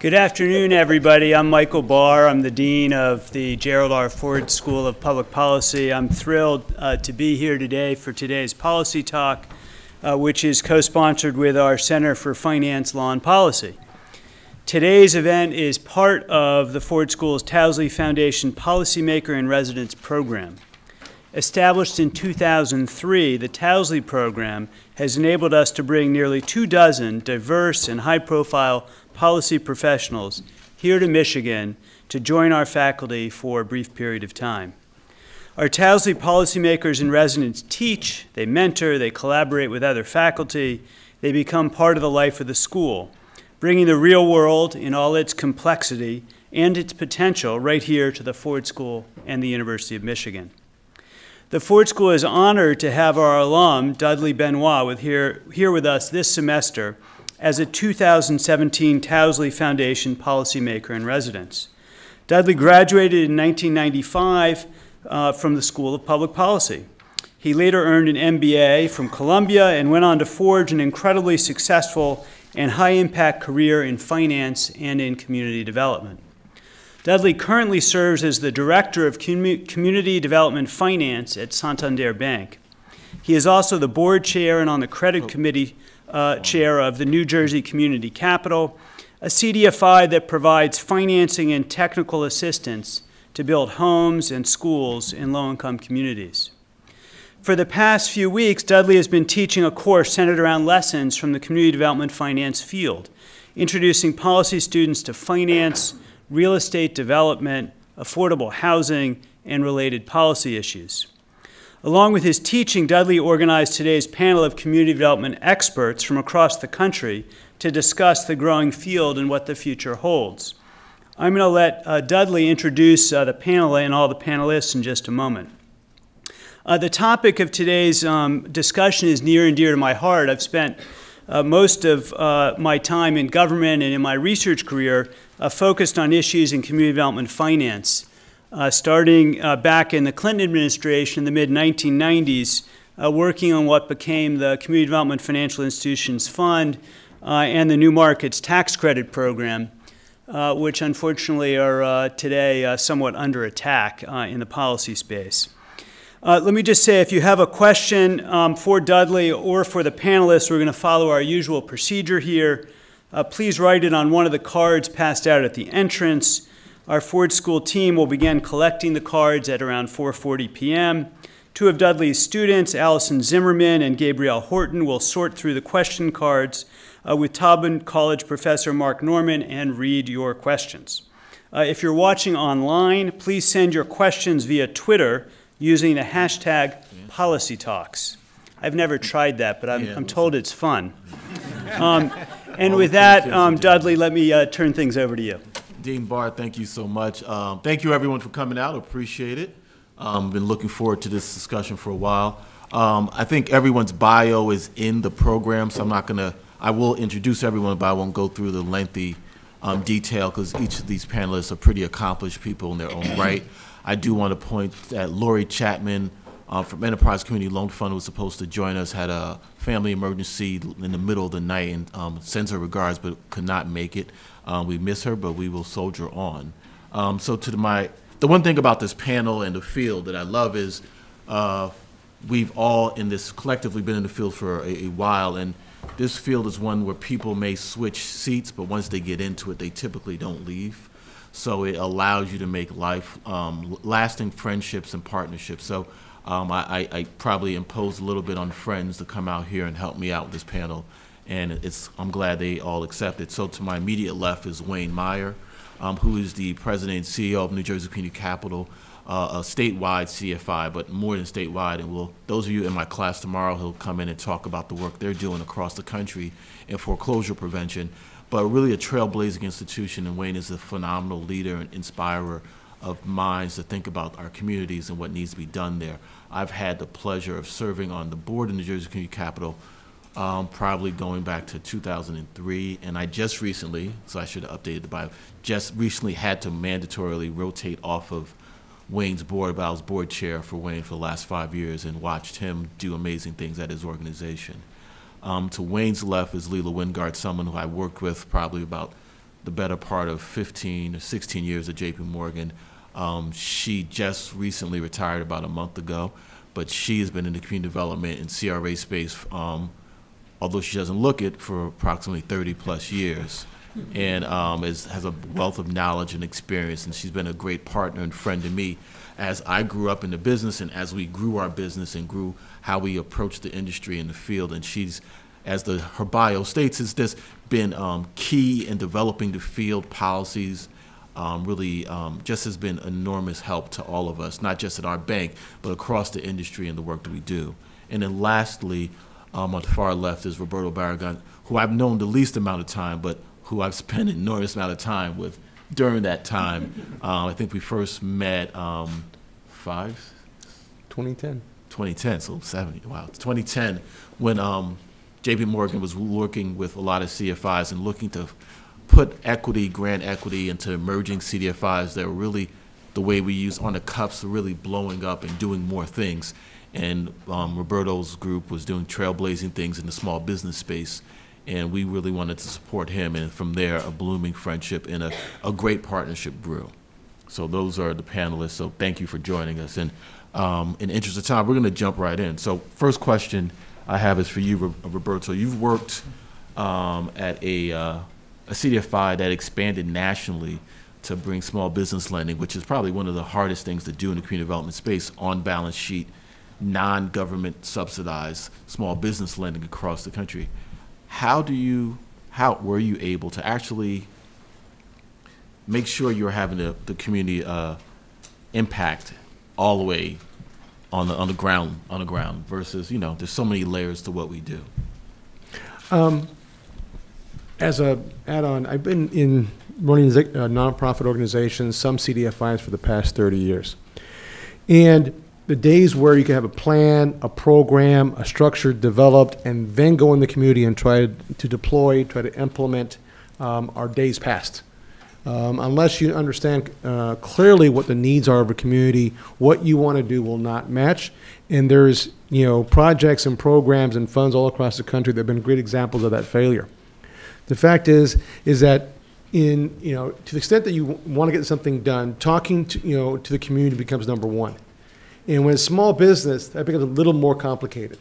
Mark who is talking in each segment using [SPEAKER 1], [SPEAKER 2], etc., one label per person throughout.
[SPEAKER 1] Good afternoon, everybody. I'm Michael Barr. I'm the Dean of the Gerald R. Ford School of Public Policy. I'm thrilled uh, to be here today for today's policy talk, uh, which is co-sponsored with our Center for Finance, Law, and Policy. Today's event is part of the Ford School's Towsley Foundation Policymaker in Residence program. Established in 2003, the Towsley program has enabled us to bring nearly two dozen diverse and high-profile policy professionals here to Michigan to join our faculty for a brief period of time. Our Towsley policymakers and residents teach, they mentor, they collaborate with other faculty, they become part of the life of the school, bringing the real world in all its complexity and its potential right here to the Ford School and the University of Michigan. The Ford School is honored to have our alum, Dudley Benoit, with here, here with us this semester as a 2017 Towsley Foundation policymaker in residence. Dudley graduated in 1995 uh, from the School of Public Policy. He later earned an MBA from Columbia and went on to forge an incredibly successful and high impact career in finance and in community development. Dudley currently serves as the Director of Community Development Finance at Santander Bank. He is also the board chair and on the credit committee uh, chair of the New Jersey Community Capital, a CDFI that provides financing and technical assistance to build homes and schools in low-income communities. For the past few weeks, Dudley has been teaching a course centered around lessons from the community development finance field, introducing policy students to finance, real estate development, affordable housing, and related policy issues. Along with his teaching, Dudley organized today's panel of community development experts from across the country to discuss the growing field and what the future holds. I'm going to let uh, Dudley introduce uh, the panel and all the panelists in just a moment. Uh, the topic of today's um, discussion is near and dear to my heart. I've spent uh, most of uh, my time in government and in my research career uh, focused on issues in community development finance uh, starting uh, back in the Clinton administration in the mid 1990s, uh, working on what became the Community Development Financial Institutions Fund uh, and the New Markets Tax Credit Program, uh, which unfortunately are uh, today somewhat under attack in the policy space. let me just say if you have a question um, for Dudley or for the panelists, we're going to follow our usual procedure here. please write it on one of the cards passed out at the entrance. Our Ford School team will begin collecting the cards at around 4.40 p.m. Two of Dudley's students, Allison Zimmerman and Gabrielle Horton, will sort through the question cards uh, with Taubman College professor Mark Norman and read your questions. Uh, if you're watching online, please send your questions via Twitter using the hashtag PolicyTalks. I've never tried that, but I'm, I'm told it's fun. Um, and with that, um, Dudley, let me uh, turn things over to you.
[SPEAKER 2] Dean Barr, thank you so much. Um, thank you everyone for coming out. Appreciate it. Um, been looking forward to this discussion for a while. Um, I think everyone's bio is in the program, so I'm not gonna. I will introduce everyone, but I won't go through the lengthy um, detail because each of these panelists are pretty accomplished people in their own right. I do want to point that Lori Chatman uh, from Enterprise Community Loan Fund was supposed to join us, had a family emergency in the middle of the night and um, sends her regards, but could not make it. Um, we miss her, but we will soldier on. Um, so to my, the one thing about this panel and the field that I love is uh, we've all in this collectively been in the field for a, a, while, and this field is one where people may switch seats, but once they get into it, they typically don't leave. So it allows you to make life um, lasting friendships and partnerships. So um, I, I, probably imposed a little bit on friends to come out here and help me out with this panel and it's I'm glad they all accepted. So to my immediate left is Wayne Meyer, um, who is the president and CEO of New Jersey Community Capital, uh, a statewide CFI, but more than statewide. And we'll, those of you in my class tomorrow, he'll come in and talk about the work they're doing across the country in foreclosure prevention. But really a trailblazing institution, and Wayne is a phenomenal leader and inspirer of minds to think about our communities and what needs to be done there. I've had the pleasure of serving on the board of New Jersey Community Capital um, probably going back to 2003. And I just recently, so I should have updated the bio, just recently had to mandatorily rotate off of Wayne's board, but I was board chair for Wayne for the last five years and watched him do amazing things at his organization. Um, to Wayne's left is Lela Wingard, someone who I worked with probably about the better part of 15 or 16 years at JP Morgan. Um, she just recently retired about a month ago, but she has been in the community development and CRA space, um, although she doesn't look it, for approximately 30 plus years. And um, is, has a wealth of knowledge and experience, and she's been a great partner and friend to me as I grew up in the business and as we grew our business and grew how we approach the industry in the field. And she's, as the her bio states, has this been um, key in developing the field policies. Um, really, um, just has been enormous help to all of us, not just at our bank, but across the industry and the work that we do. And then lastly, um, on the far left is Roberto Barragan, who I've known the least amount of time, but who I've spent an enormous amount of time with during that time. Um, I think we first met um, five,
[SPEAKER 3] 2010.
[SPEAKER 2] 2010, so 70, wow, 2010, when um, JP Morgan was working with a lot of CFIs and looking to put equity, grant equity into emerging CDFIs that were really the way we use on the cups, really blowing up and doing more things. And um, Roberto's group was doing trailblazing things in the small business space. And we really wanted to support him. And from there, a blooming friendship and a, a great partnership grew. So those are the panelists. So thank you for joining us. And um, in the interest of time, we're going to jump right in. So first question I have is for you, Roberto. You've worked um, at a, uh, a CDFI that expanded nationally to bring small business lending, which is probably one of the hardest things to do in the community development space, on balance sheet, non-government subsidized small business lending across the country. How do you, how were you able to actually make sure you're having the, the community uh, impact all the way on the on the ground on the ground versus you know there's so many layers to what we do.
[SPEAKER 3] As a add-on, I've been in running uh, nonprofit organizations, some CDFIs for the past 30 years. And the days where you can have a plan, a program, a structure developed, and then go in the community and try to deploy, try to implement, um, are days past. Um, unless you understand uh, clearly what the needs are of a community, what you want to do will not match. And there's, you know, projects and programs and funds all across the country that have been great examples of that failure. The fact is, is that in, you know, to the extent that you want to get something done, talking to, you know, to the community becomes number one. And when it's small business, that becomes a little more complicated.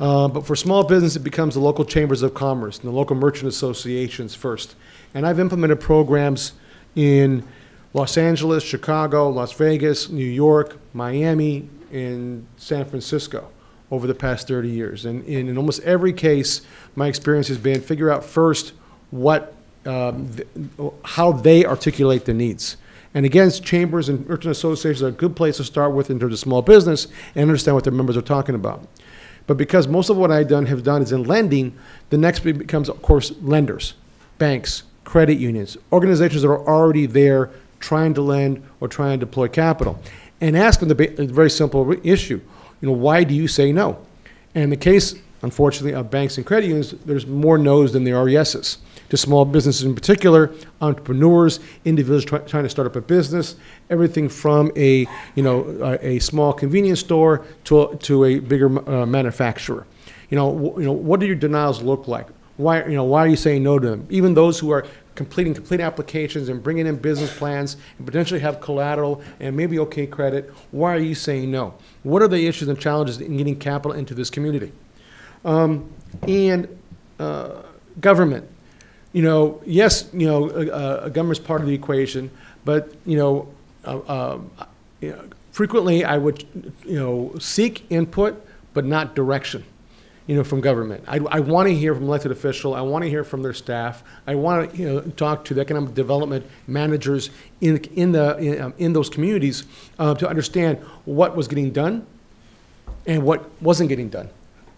[SPEAKER 3] Uh, but for small business, it becomes the local chambers of commerce and the local merchant associations first. And I've implemented programs in Los Angeles, Chicago, Las Vegas, New York, Miami, and San Francisco over the past 30 years. And in, almost every case, my experience has been figure out first what, um, th- how they articulate the needs. And again, chambers and merchant associations are a good place to start with in terms of small business and understand what their members are talking about. But because most of what I've done have done is in lending, the next becomes, of course, lenders, banks, credit unions, organizations that are already there trying to lend or trying to deploy capital, and ask them the very simple issue. You know, why do you say no? And in the case, unfortunately, of banks and credit unions, there's more no's than there are yeses. To small businesses in particular, entrepreneurs, individuals try, trying to start up a business, everything from a you know a, a small convenience store to a, to a bigger uh, manufacturer. You know, you know, what do your denials look like? Why you know why are you saying no to them? Even those who are completing complete applications and bringing in business plans and potentially have collateral and maybe okay credit, why are you saying no? What are the issues and challenges in getting capital into this community? Um, and uh, government. You know, yes, you know, a government's part of the equation, but you know, uh, uh, you know, frequently I would, you know, seek input, but not direction. You know, from government. I, I want to hear from elected official. I want to hear from their staff. I want to, you know, talk to the economic development managers in in the in, um, in those communities uh, to understand what was getting done and what wasn't getting done.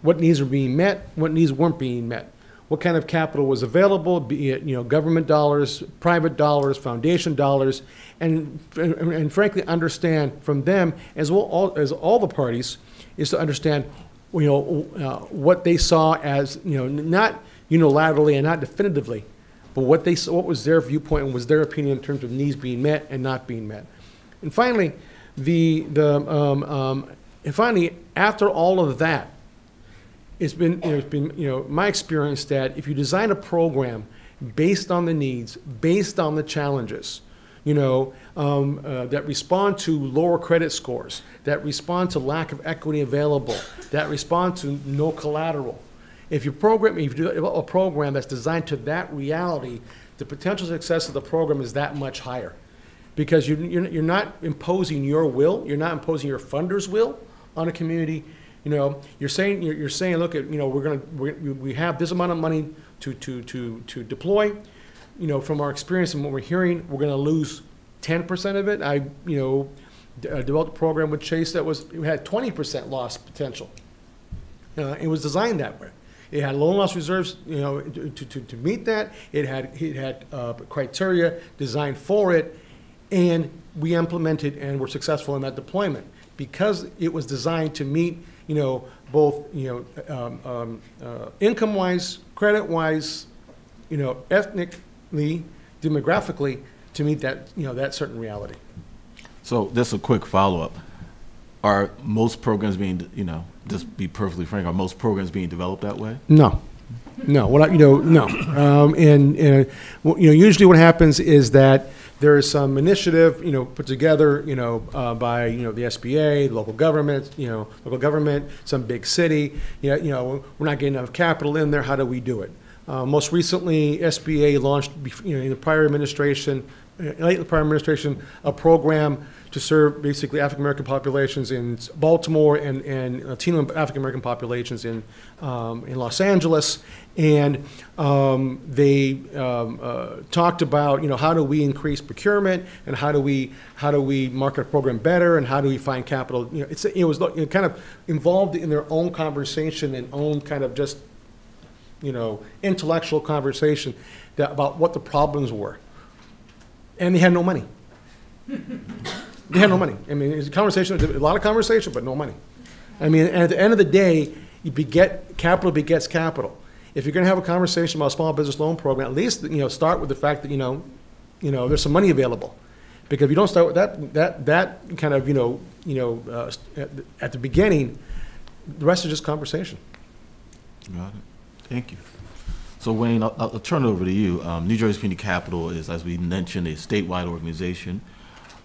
[SPEAKER 3] What needs were being met, what needs weren't being met. What kind of capital was available, be it, you know, government dollars, private dollars, foundation dollars, and, and, and frankly, understand from them, as well all, as all the parties, is to understand, you know, uh, what they saw as, you know, not unilaterally and not definitively, but what they saw, what was their viewpoint and was their opinion in terms of needs being met and not being met. And finally, the, the, um, um, and finally, after all of that, it's been, it's been, you know, my experience that if you design a program based on the needs, based on the challenges, you know, um, uh, that respond to lower credit scores, that respond to lack of equity available, that respond to no collateral. If you program, if you do a program that's designed to that reality, the potential success of the program is that much higher. Because you, you're, you're not imposing your will, you're not imposing your funder's will on a community. You know, you're saying, you're, you're saying, look at, you know, we're gonna, we're, we have this amount of money to, to, to, to deploy. You know, from our experience and what we're hearing, we're gonna lose ten percent of it. I, you know, uh, developed a program with Chase that was, had twenty percent loss potential. Uh, it was designed that way. It had loan loss reserves, you know, to, to, to meet that. It had, it had, uh, criteria designed for it. And we implemented and were successful in that deployment. Because it was designed to meet, you know, both, you know, um, um, uh, income-wise, credit-wise, you know, ethnically, demographically, to meet that, you know, that certain reality.
[SPEAKER 2] So just a quick follow-up. Are most programs being, you know, just be perfectly frank, are most programs being developed that way?
[SPEAKER 3] No, no. I, you know, no. Um, and, and well, you know, usually what happens is that there is some initiative, you know, put together, you know, uh, by you know the SBA, local government, you know, local government, some big city. You know, you know, we're not getting enough capital in there. How do we do it? Uh, most recently, SBA launched, you know, in the prior administration, uh, late in the prior administration, a program to serve basically African American populations in Baltimore and, and Latino African American populations in, um, in Los Angeles. And um, they um, uh, talked about, you know, how do we increase procurement and how do we, how do we market a program better and how do we find capital? You know, it's, it was it kind of involved in their own conversation and own kind of just, you know, intellectual conversation that, about what the problems were. And they had no money. They had no money. I mean, it's a conversation, a lot of conversation, but no money. I mean, and at the end of the day, you beget, capital begets capital. If you're gonna have a conversation about a small business loan program, at least, you know, start with the fact that, you know, you know, there's some money available. Because if you don't start with that, that, that kind of, you know, you know, uh, at, the- at the beginning, the rest is just conversation.
[SPEAKER 2] Got it. Thank you. So Wayne, I'll, I'll turn it over to you. Um, New Jersey Community Capital is, as we mentioned, a statewide organization.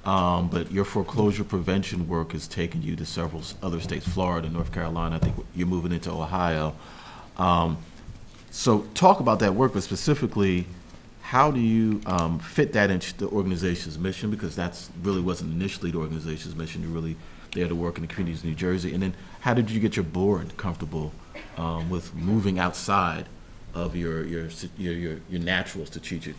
[SPEAKER 2] Um, but your foreclosure prevention work has taken you to several other states, Florida, North Carolina. I think you're moving into Ohio. Um, so talk about that work, but specifically, how do you um, fit that into the organization's mission? Because that's really wasn't initially the organization's mission. You're really there to work in the communities of New Jersey. And then, how did you get your board comfortable um, with moving outside of your your your your, your natural strategic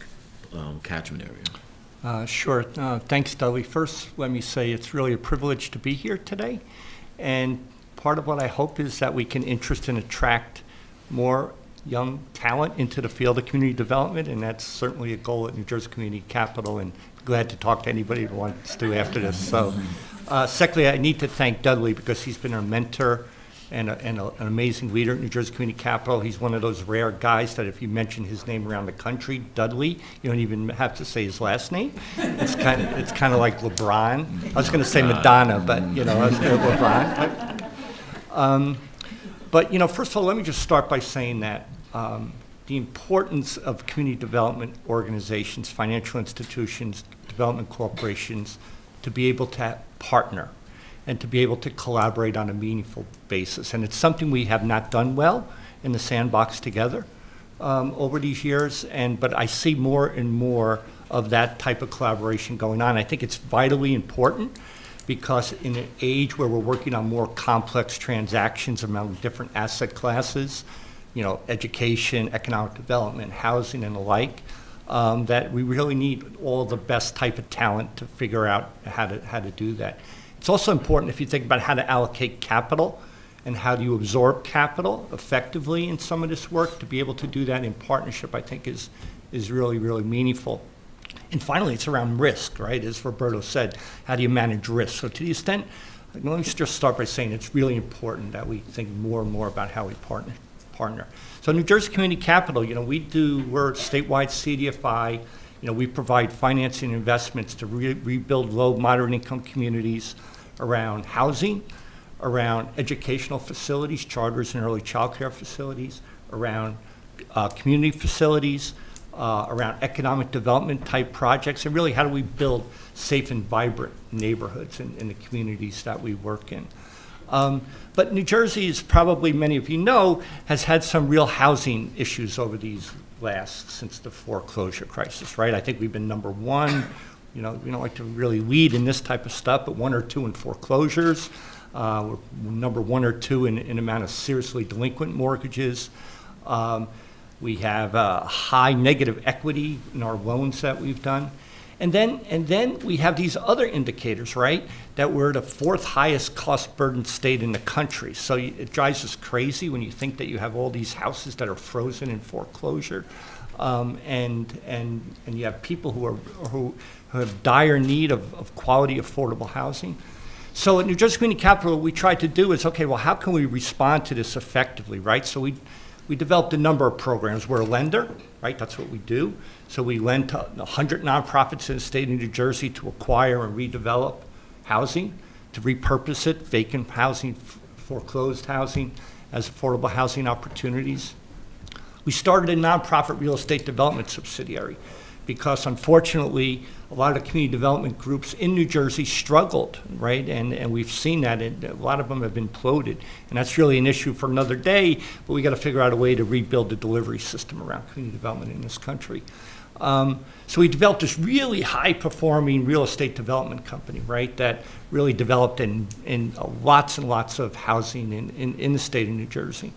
[SPEAKER 2] um, catchment area?
[SPEAKER 4] Uh, Sure. Uh, Thanks, Dudley. First, let me say it's really a privilege to be here today. And part of what I hope is that we can interest and attract more young talent into the field of community development, and that's certainly a goal at New Jersey Community Capital, and glad to talk to anybody who wants to after this. So, uh, secondly, I need to thank Dudley because he's been our mentor and, a, and a, an amazing leader at New Jersey Community Capital. He's one of those rare guys that if you mention his name around the country, Dudley, you don't even have to say his last name. It's kind of it's kind of like LeBron. I was going to say Madonna, but you know, I was LeBron. Um, but you know, first of all, let me just start by saying that um, the importance of community development organizations, financial institutions, development corporations, to be able to partner and to be able to collaborate on a meaningful basis. And it's something we have not done well in the sandbox together um, over these years. And but I see more and more of that type of collaboration going on. I think it's vitally important because in an age where we're working on more complex transactions among different asset classes, you know, education, economic development, housing, and the like, um, that we really need all the best type of talent to figure out how to how to do that. It's also important if you think about how to allocate capital and how do you absorb capital effectively in some of this work to be able to do that in partnership. I think is is really really meaningful. And finally, it's around risk, right? As Roberto said, how do you manage risk? So to the extent, let me just start by saying it's really important that we think more and more about how we partner. partner. So New Jersey Community Capital, you know, we do, we're statewide CDFI. You know, we provide financing investments to re- rebuild low, moderate income communities around housing, around educational facilities, charters and early child care facilities, around uh, community facilities, uh, around economic development type projects, and really how do we build safe and vibrant neighborhoods in, in the communities that we work in. Um, but New Jersey, as probably many of you know, has had some real housing issues over these last, since the foreclosure crisis, right? I think we've been number one, you know, we don't like to really lead in this type of stuff, but one or two in foreclosures. Uh, we're number one or two in, in amount of seriously delinquent mortgages. Um, we have uh, high negative equity in our loans that we've done. And then, and then we have these other indicators, right? That we're the fourth highest cost burden state in the country. So it drives us crazy when you think that you have all these houses that are frozen in foreclosure. Um, and, and, and you have people who are, who, who have dire need of, of quality, affordable housing. So at New Jersey Community Capital, what we tried to do is, okay, well, how can we respond to this effectively, right? So we, we developed a number of programs. We're a lender, right? That's what we do. So we lend to 100 nonprofits in the state of New Jersey to acquire and redevelop housing, to repurpose it, vacant housing, foreclosed housing, as affordable housing opportunities. We started a nonprofit real estate development subsidiary because unfortunately, a lot of community development groups in New Jersey struggled, right? And, and we've seen that, and a lot of them have imploded. And that's really an issue for another day, but we got to figure out a way to rebuild the delivery system around community development in this country. Um, so we developed this really high-performing real estate development company, right, that really developed in, in lots and lots of housing in, in, in the state of New Jersey.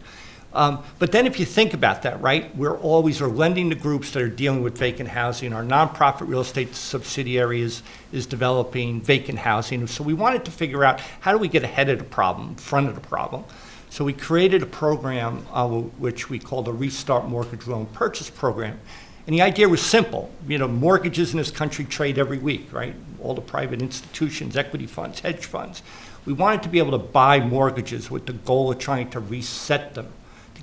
[SPEAKER 4] Um, but then if you think about that, right, we're always are lending to groups that are dealing with vacant housing. Our nonprofit real estate subsidiary is, is developing vacant housing. So we wanted to figure out how do we get ahead of the problem, front of the problem. So we created a program uh, which we called the Restart Mortgage Loan Purchase Program. And the idea was simple. You know, mortgages in this country trade every week, right? All the private institutions, equity funds, hedge funds. We wanted to be able to buy mortgages with the goal of trying to reset them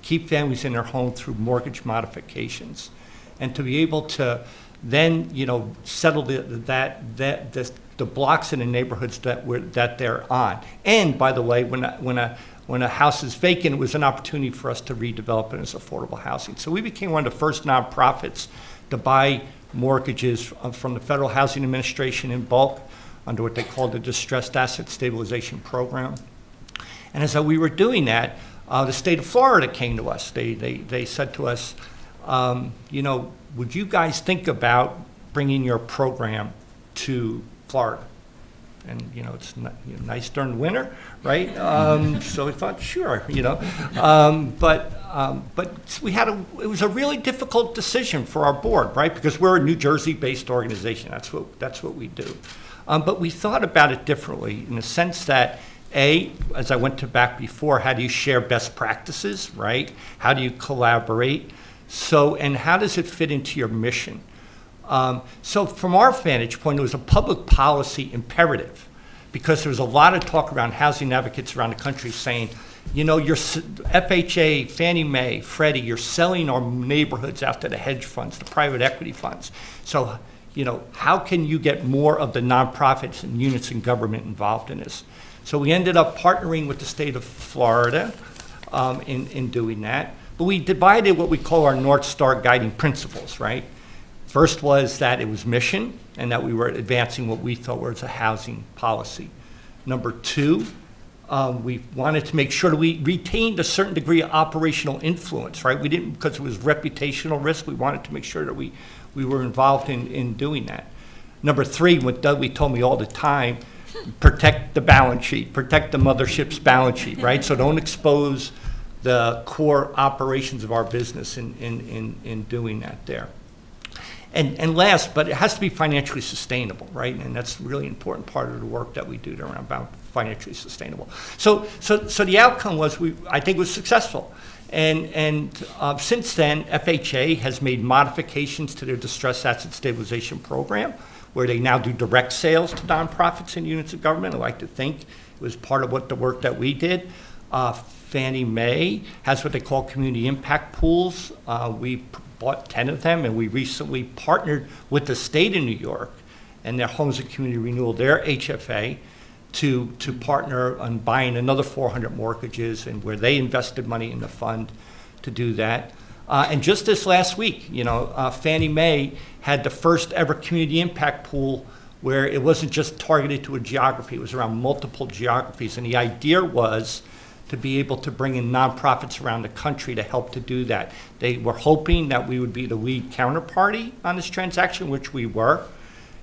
[SPEAKER 4] keep families in their home through mortgage modifications, and to be able to then, you know, settle the, that, that, the blocks in the neighborhoods that we're, that they're on. And by the way, when a, when a, when a house is vacant, it was an opportunity for us to redevelop it as affordable housing. So we became one of the first nonprofits to buy mortgages uh, from the Federal Housing Administration in bulk under what they called the Distressed Asset Stabilization Program. And as we were doing that, uh, the state of Florida came to us. They, they, they said to us, um, you know, would you guys think about bringing your program to Florida? And, you know, it's not, you know, nice during winter, right? Um, so we thought, sure, you know. Um, but, um, but we had a, it was a really difficult decision for our board, right? Because we're a New Jersey-based organization. That's what, that's what we do. Um, but we thought about it differently in the sense that a, as I went to back before, how do you share best practices, right? How do you collaborate? So, and how does it fit into your mission? Um, so, from our vantage point, it was a public policy imperative because there was a lot of talk around housing advocates around the country saying, you know, your FHA, Fannie Mae, Freddie, you're selling our neighborhoods out to the hedge funds, the private equity funds. So, you know, how can you get more of the nonprofits and units in government involved in this? So we ended up partnering with the state of Florida um, in, in doing that. But we divided what we call our North Star guiding principles, right? First was that it was mission and that we were advancing what we thought was a housing policy. Number two, um, we wanted to make sure that we retained a certain degree of operational influence, right? We didn't, because it was reputational risk, we wanted to make sure that we, we were involved in, in doing that. Number three, what Dudley told me all the time, protect the balance sheet, protect the mothership's balance sheet, right? So don't expose the core operations of our business in, in, in, in doing that there. And, and last, but it has to be financially sustainable, right? And that's really important part of the work that we do around about financially sustainable. So, so, so the outcome was, we, I think, was successful. And, and uh, since then, FHA has made modifications to their distressed asset stabilization program where they now do direct sales to nonprofits and units of government. I like to think it was part of what the work that we did. Uh, Fannie Mae has what they call community impact pools. Uh, we bought 10 of them, and we recently partnered with the state of New York and their Homes and Community Renewal, their HFA, to, to partner on buying another 400 mortgages and where they invested money in the fund to do that. Uh, and just this last week, you know, uh, Fannie Mae had the first ever community impact pool where it wasn't just targeted to a geography, it was around multiple geographies. And the idea was to be able to bring in nonprofits around the country to help to do that. They were hoping that we would be the lead counterparty on this transaction, which we were,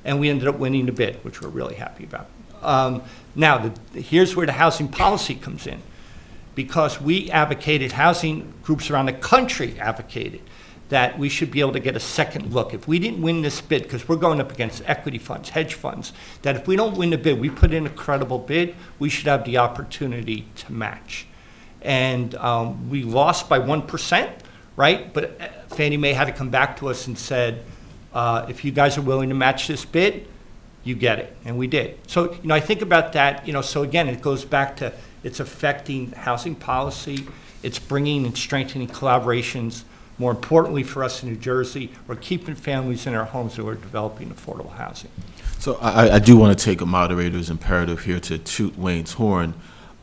[SPEAKER 4] and we ended up winning the bid, which we're really happy about. Um, now, the, here's where the housing policy comes in. Because we advocated, housing groups around the country advocated that we should be able to get a second look. If we didn't win this bid, because we're going up against equity funds, hedge funds, that if we don't win the bid, we put in a credible bid, we should have the opportunity to match. And um, we lost by 1%, right? But uh, Fannie Mae had to come back to us and said, uh, if you guys are willing to match this bid, you get it. And we did. So, you know, I think about that, you know, so again, it goes back to it's affecting housing policy, it's bringing and strengthening collaborations more importantly for us in New Jersey, we're keeping families in our homes and we're developing affordable housing.
[SPEAKER 2] So I, I do want to take a moderator's imperative here to toot Wayne's horn.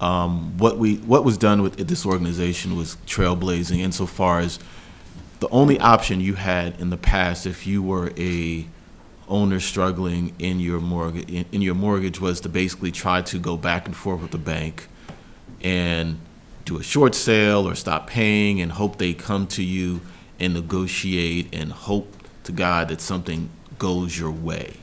[SPEAKER 2] Um, what we what was done with this organization was trailblazing insofar as the only option you had in the past if you were a owner struggling in your mortgage in, in your mortgage was to basically try to go back and forth with the bank and do a short sale or stop paying and hope they come to you and negotiate and hope to God that something goes your way.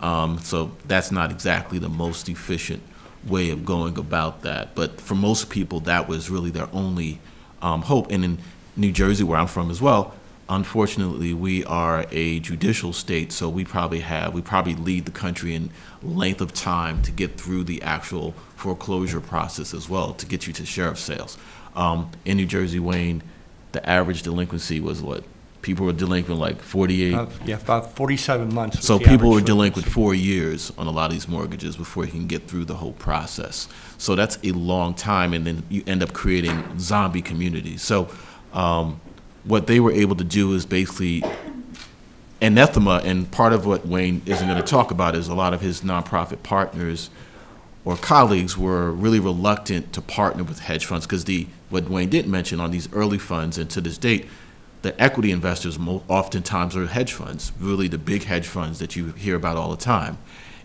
[SPEAKER 2] Um, so that's not exactly the most efficient way of going about that. But for most people, that was really their only um, hope. And in New Jersey, where I'm from as well, unfortunately, we are a judicial state, so we probably have, we probably lead the country in length of time to get through the actual foreclosure process as well to get you to sheriff sales. Um, in New Jersey, Wayne, the average delinquency was what? People were delinquent like 48.
[SPEAKER 4] Uh, yeah, about 47 months.
[SPEAKER 2] So people were delinquent four years on a lot of these mortgages before you can get through the whole process. So that's a long time, and then you end up creating zombie communities. So um, what they were able to do is basically anathema, and part of what Wayne isn't going to talk about is a lot of his nonprofit partners or colleagues were really reluctant to partner with hedge funds because the what Wayne didn't mention on these early funds and to this date, the equity investors oftentimes are hedge funds, really the big hedge funds that you hear about all the time,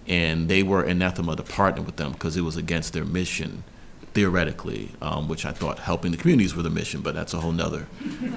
[SPEAKER 2] and they were anathema to partner with them because it was against their mission, theoretically, um, which I thought helping the communities were the mission, but that's a whole nother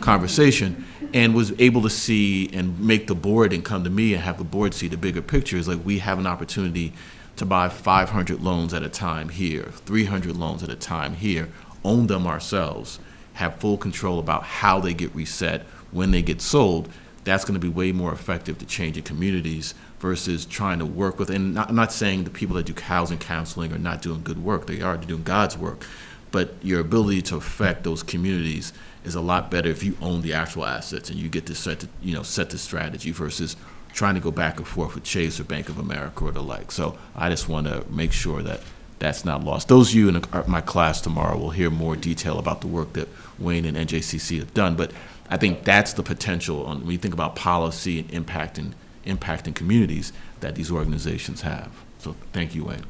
[SPEAKER 2] conversation. And was able to see and make the board and come to me and have the board see the bigger picture is like we have an opportunity to buy 500 loans at a time here, 300 loans at a time here, own them ourselves, have full control about how they get reset, when they get sold. That's going to be way more effective to changing communities versus trying to work with. And not, I'm not saying the people that do housing counseling are not doing good work; they are. Doing God's work. But your ability to affect those communities is a lot better if you own the actual assets and you get to set, the, you know, set the strategy versus trying to go back and forth with Chase or Bank of America or the like. So I just want to make sure that that's not lost. Those of you in my class tomorrow will hear more detail about the work that Wayne and NJCC have done. But I think that's the potential on, when you think about policy and impact and impacting communities that these organizations have. So thank you, Wayne.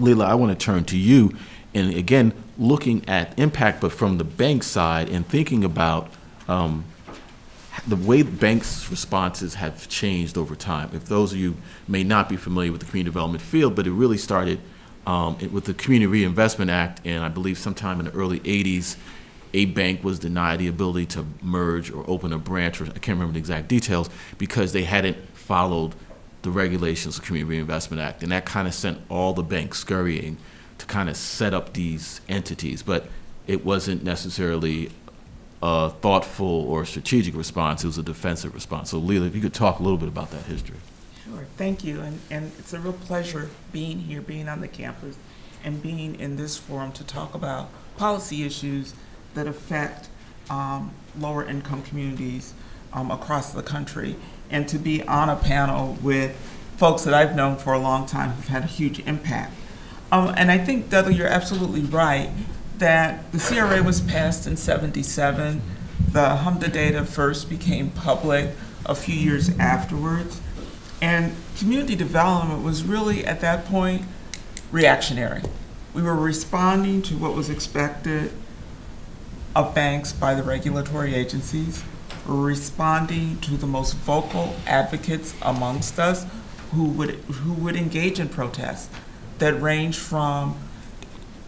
[SPEAKER 2] Lela, I want to turn to you, and again, looking at impact, but from the bank side and thinking about um, the way banks' responses have changed over time. If those of you may not be familiar with the community development field, but it really started um, it- with the Community Reinvestment Act, and I believe sometime in the early 80s, a bank was denied the ability to merge or open a branch, or I can't remember the exact details, because they hadn't followed the regulations of the Community Reinvestment Act. And that kind of sent all the banks scurrying to kind of set up these entities. But it wasn't necessarily a thoughtful or strategic response, it was a defensive response. So Lela, if you could talk a little bit about that history.
[SPEAKER 5] Sure, thank you, and, and it's a real pleasure being here, being on the campus, and being in this forum to talk about policy issues that affect um, lower income communities um, across the country, and to be on a panel with folks that I've known for a long time who've had a huge impact. Um, and I think, Dudley, you're absolutely right that the CRA was passed in 77. The HMDA data first became public a few years afterwards. And community development was really, at that point, reactionary. We were responding to what was expected of banks by the regulatory agencies. Responding to the most vocal advocates amongst us who would, who would engage in protests that range from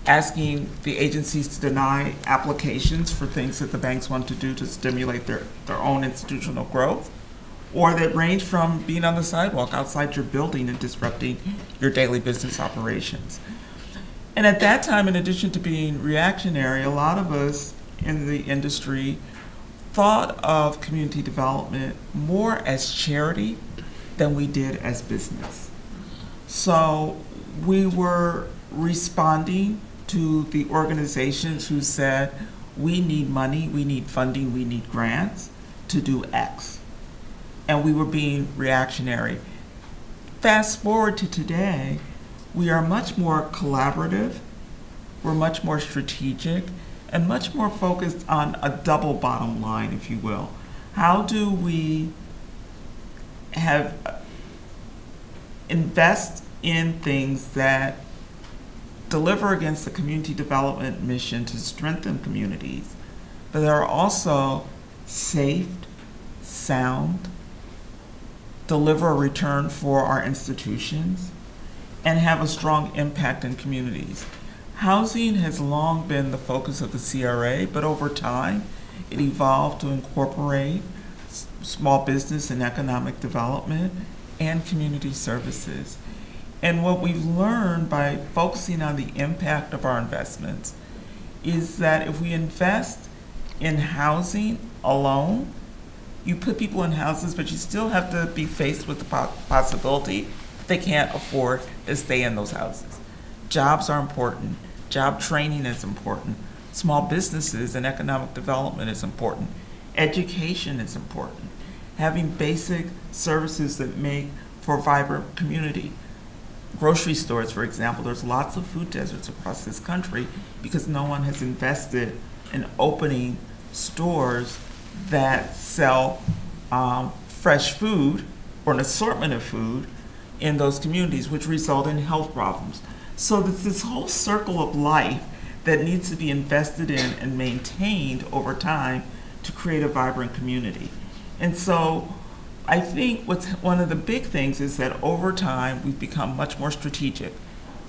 [SPEAKER 5] asking the agencies to deny applications for things that the banks want to do to stimulate their, their own institutional growth, or that range from being on the sidewalk outside your building and disrupting your daily business operations. And at that time, in addition to being reactionary, a lot of us in the industry thought of community development more as charity than we did as business. So we were responding to the organizations who said, we need money, we need funding, we need grants to do X. And we were being reactionary. Fast forward to today, we are much more collaborative, we're much more strategic, and much more focused on a double bottom line, if you will. How do we have uh, invest in things that deliver against the community development mission to strengthen communities, but that are also safe, sound, deliver a return for our institutions, and have a strong impact in communities. Housing has long been the focus of the CRA, but over time, it evolved to incorporate small business and economic development and community services. And what we've learned by focusing on the impact of our investments is that if we invest in housing alone, you put people in houses, but you still have to be faced with the po- possibility they can't afford to stay in those houses. Jobs are important. Job training is important. Small businesses and economic development is important. Education is important. Having basic services that make for a vibrant community. Grocery stores, for example, there's lots of food deserts across this country because no one has invested in opening stores that sell um, fresh food or an assortment of food in those communities, which result in health problems. So there's this whole circle of life that needs to be invested in and maintained over time to create a vibrant community. And so I think what's one of the big things is that over time we've become much more strategic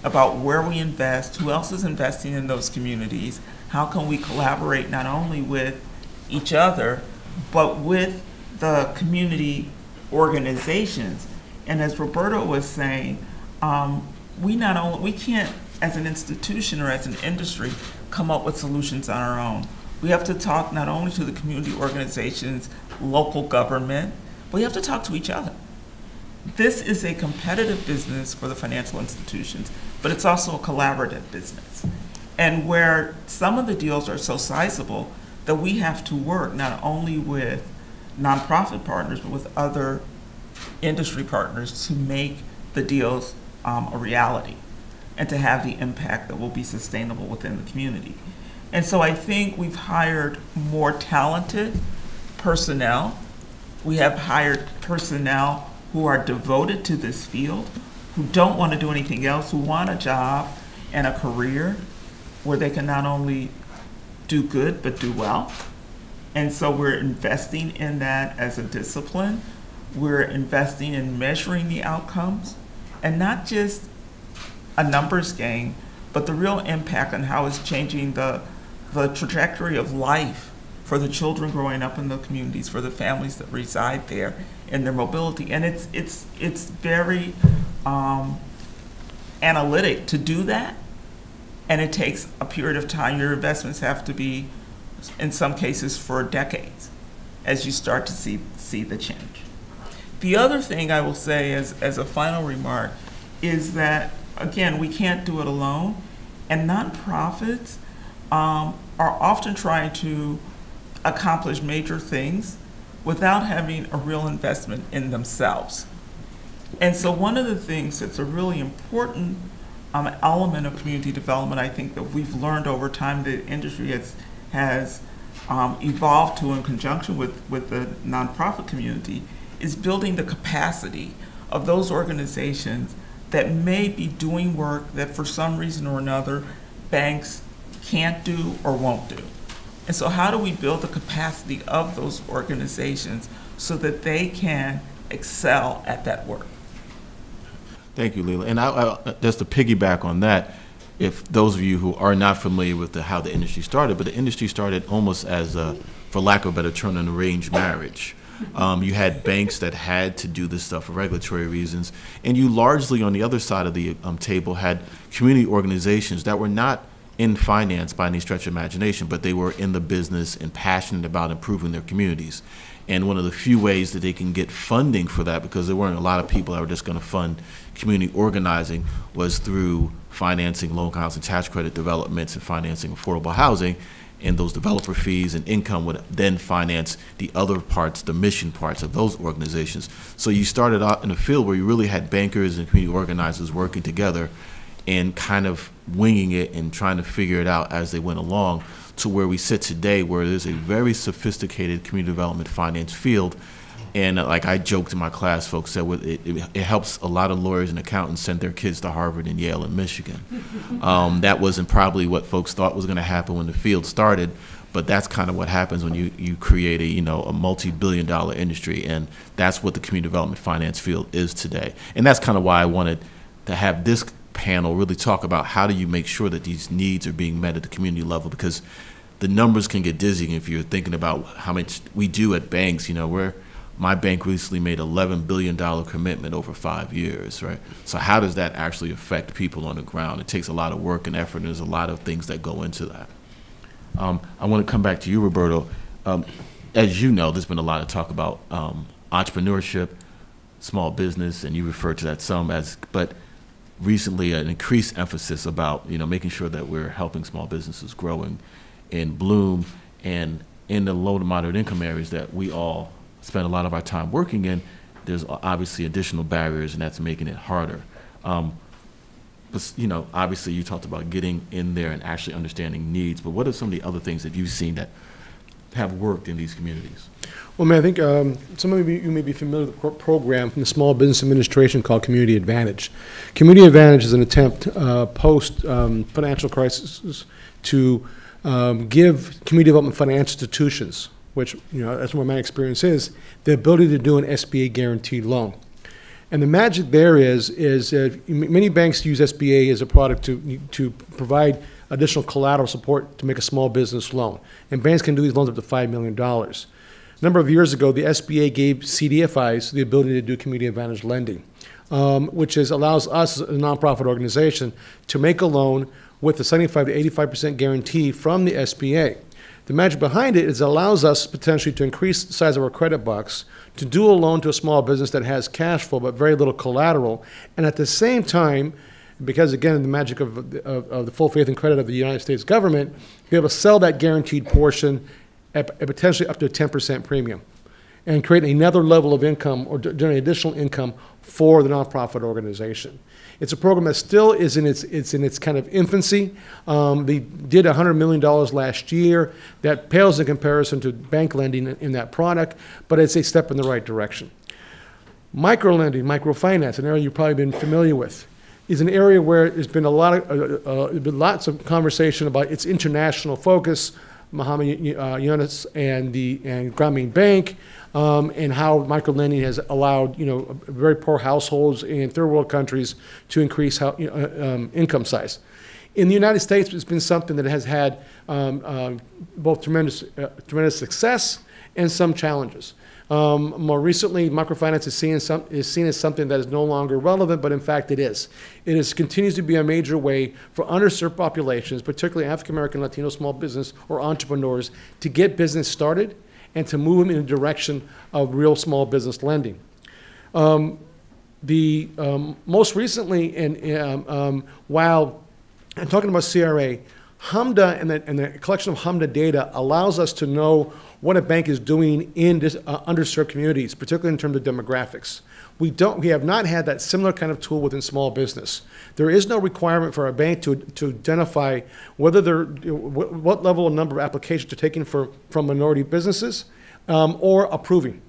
[SPEAKER 5] about where we invest, who else is investing in those communities, how can we collaborate not only with each other, but with the community organizations. And as Roberto was saying, um, we not only we can't, as an institution or as an industry, come up with solutions on our own. We have to talk not only to the community organizations, local government, but we have to talk to each other. This is a competitive business for the financial institutions, but it's also a collaborative business. And where some of the deals are so sizable that we have to work not only with nonprofit partners, but with other industry partners to make the deals um, a reality and to have the impact that will be sustainable within the community. And so I think we've hired more talented personnel. We have hired personnel who are devoted to this field, who don't want to do anything else, who want a job and a career where they can not only do good, but do well. And so we're investing in that as a discipline. We're investing in measuring the outcomes and not just a numbers game, but the real impact on how it's changing the, the trajectory of life for the children growing up in the communities, for the families that reside there, and their mobility. And it's, it's, it's very um, analytic to do that, and it takes a period of time. Your investments have to be, in some cases, for decades as you start to see, see the change. The other thing I will say as, as a final remark is that, again, we can't do it alone, and nonprofits um, are often trying to accomplish major things without having a real investment in themselves. And so, one of the things that's a really important um, element of community development, I think, that we've learned over time, the industry has, has um, evolved to in conjunction with, with the nonprofit community, is building the capacity of those organizations that may be doing work that for some reason or another banks can't do or won't do. And so how do we build the capacity of those organizations so that they can excel at that work?
[SPEAKER 2] Thank you, Lela. And I, I, just to piggyback on that, if those of you who are not familiar with the, how the industry started, but the industry started almost as a, for lack of a better term, an arranged marriage. Um, you had banks that had to do this stuff for regulatory reasons, and you largely, on the other side of the um, table, had community organizations that were not in finance by any stretch of imagination, but they were in the business and passionate about improving their communities. And one of the few ways that they can get funding for that, because there weren't a lot of people that were just going to fund community organizing, was through financing low housing tax credit developments and financing affordable housing. And those developer fees and income would then finance the other parts, the mission parts of those organizations. So you started out in a field where you really had bankers and community organizers working together and kind of winging it and trying to figure it out as they went along to where we sit today, where there's a very sophisticated community development finance field. And uh, like I joked in my class, folks said it, it, it helps a lot of lawyers and accountants send their kids to Harvard and Yale and Michigan. Um, that wasn't probably what folks thought was going to happen when the field started, but that's kind of what happens when you, you create a you know a multi-billion dollar industry, and that's what the community development finance field is today. And that's kind of why I wanted to have this panel really talk about how do you make sure that these needs are being met at the community level because the numbers can get dizzying if you're thinking about how much we do at banks. You know, where my bank recently made $11 billion commitment over five years, right? So how does that actually affect people on the ground? It takes a lot of work and effort, and there's a lot of things that go into that. Um, I want to come back to you, Roberto. Um, as you know, there's been a lot of talk about um, entrepreneurship, small business, and you refer to that some as, but recently an increased emphasis about you know making sure that we're helping small businesses grow and, and bloom and in the low to moderate income areas that we all spend a lot of our time working in there's obviously additional barriers and that's making it harder um, but you know obviously you talked about getting in there and actually understanding needs but what are some of the other things that you've seen that have worked in these communities
[SPEAKER 3] Well, man, I think um, some of you may be familiar with pro- program from the Small Business Administration called Community Advantage. Community Advantage is an attempt uh, post um, financial crisis to um, give community development financial institutions, which you know that's where my experience is, the ability to do an SBA guaranteed loan. And the magic there is, is uh, many banks use SBA as a product to, to provide additional collateral support to make a small business loan. And banks can do these loans up to $5 million. A number of years ago, the SBA gave CDFIs the ability to do community advantage lending, um, which is, allows us, a nonprofit organization, to make a loan with a 75 to 85% guarantee from the SBA. The magic behind it is it allows us potentially to increase the size of our credit box, to do a loan to a small business that has cash flow but very little collateral, and at the same time, because again, the magic of, of, of the full faith and credit of the United States government, be able to sell that guaranteed portion at, at potentially up to a 10% premium and create another level of income or generate additional income for the nonprofit organization. It's a program that still is in its, it's in its kind of infancy. Um, they did $100 million last year. That pales in comparison to bank lending in, that product, but it's a step in the right direction. Microlending, microfinance, an area you've probably been familiar with, is an area where there's been a lot of, uh, uh, been lots of conversation about its international focus, Mohammed uh, Yunus and the and Grameen Bank, um, and how microlending has allowed you know very poor households in third world countries to increase how, you know, um, income size. In the United States, it's been something that has had um, um, both tremendous uh, tremendous success and some challenges. Um, more recently, microfinance is seen, some, is seen as something that is no longer relevant, but in fact it is. It is, continues to be a major way for underserved populations, particularly African American, Latino small business or entrepreneurs, to get business started and to move them in the direction of real small business lending. Um, the um, most recently, and um, um, while I'm talking about CRA, HMDA and the, and the collection of HMDA data allows us to know what a bank is doing in dis, uh, underserved communities, particularly in terms of demographics. We don't, we have not had that similar kind of tool within small business. There is no requirement for a bank to, to identify whether they're, what, level of number of applications are taken for, from minority businesses um, or approving.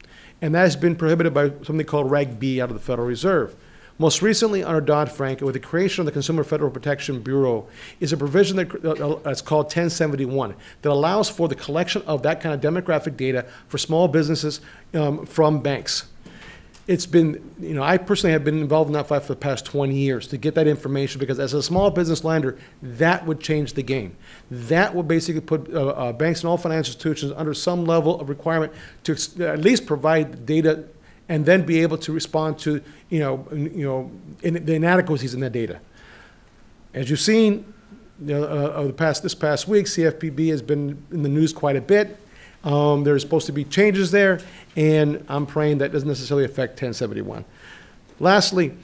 [SPEAKER 3] And that has been prohibited by something called Reg B out of the Federal Reserve. Most recently, under Dodd-Frank, with the creation of the Consumer Federal Protection Bureau, is a provision that, uh, uh, that's called 1071, that allows for the collection of that kind of demographic data for small businesses um, from banks it's been, you know, I personally have been involved in that fight for the past 20 years to get that information because as a small business lender, that would change the game. That would basically put uh, uh, banks and all financial institutions under some level of requirement to ex- at least provide data and then be able to respond to, you know, you know, in, the inadequacies in that data. As you've seen, you know, uh, of the past, this past week, CFPB has been in the news quite a bit. Um, there's supposed to be changes there, and I'm praying that doesn't necessarily affect 1071. Lastly,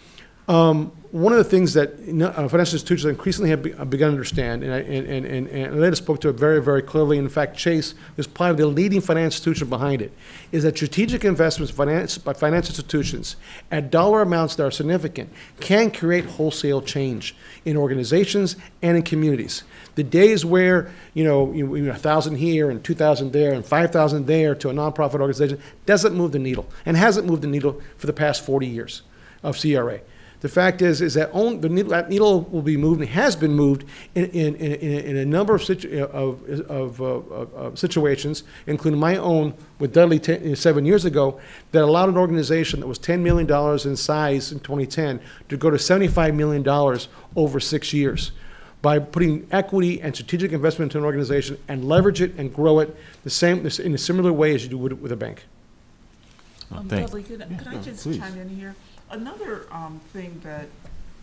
[SPEAKER 3] um, one of the things that uh, financial institutions increasingly have, be, have begun to understand, and, I, and, and, and, Lela spoke to it very, very clearly. In fact, Chase is probably the leading financial institution behind it, is that strategic investments by financial institutions at dollar amounts that are significant can create wholesale change in organizations and in communities. The days where, you know, you, you know, 1,000 here and 2,000 there and 5,000 there to a nonprofit organization doesn't move the needle and hasn't moved the needle for the past 40 years of CRA. The fact is, is that only, the needle, that needle will be moved and has been moved in, in, in, in a number of, situ, of, of, of, of situations, including my own with Dudley ten, seven years ago, that allowed an organization that was $10 million in size in 2010 to go to $75 million over six years by putting equity and strategic investment into an organization and leverage it and grow it the same in a similar way as you do with, with a bank.
[SPEAKER 5] Um,
[SPEAKER 2] thank-
[SPEAKER 5] Dudley, could, could I just
[SPEAKER 2] please.
[SPEAKER 5] chime in here? Another, um, thing that,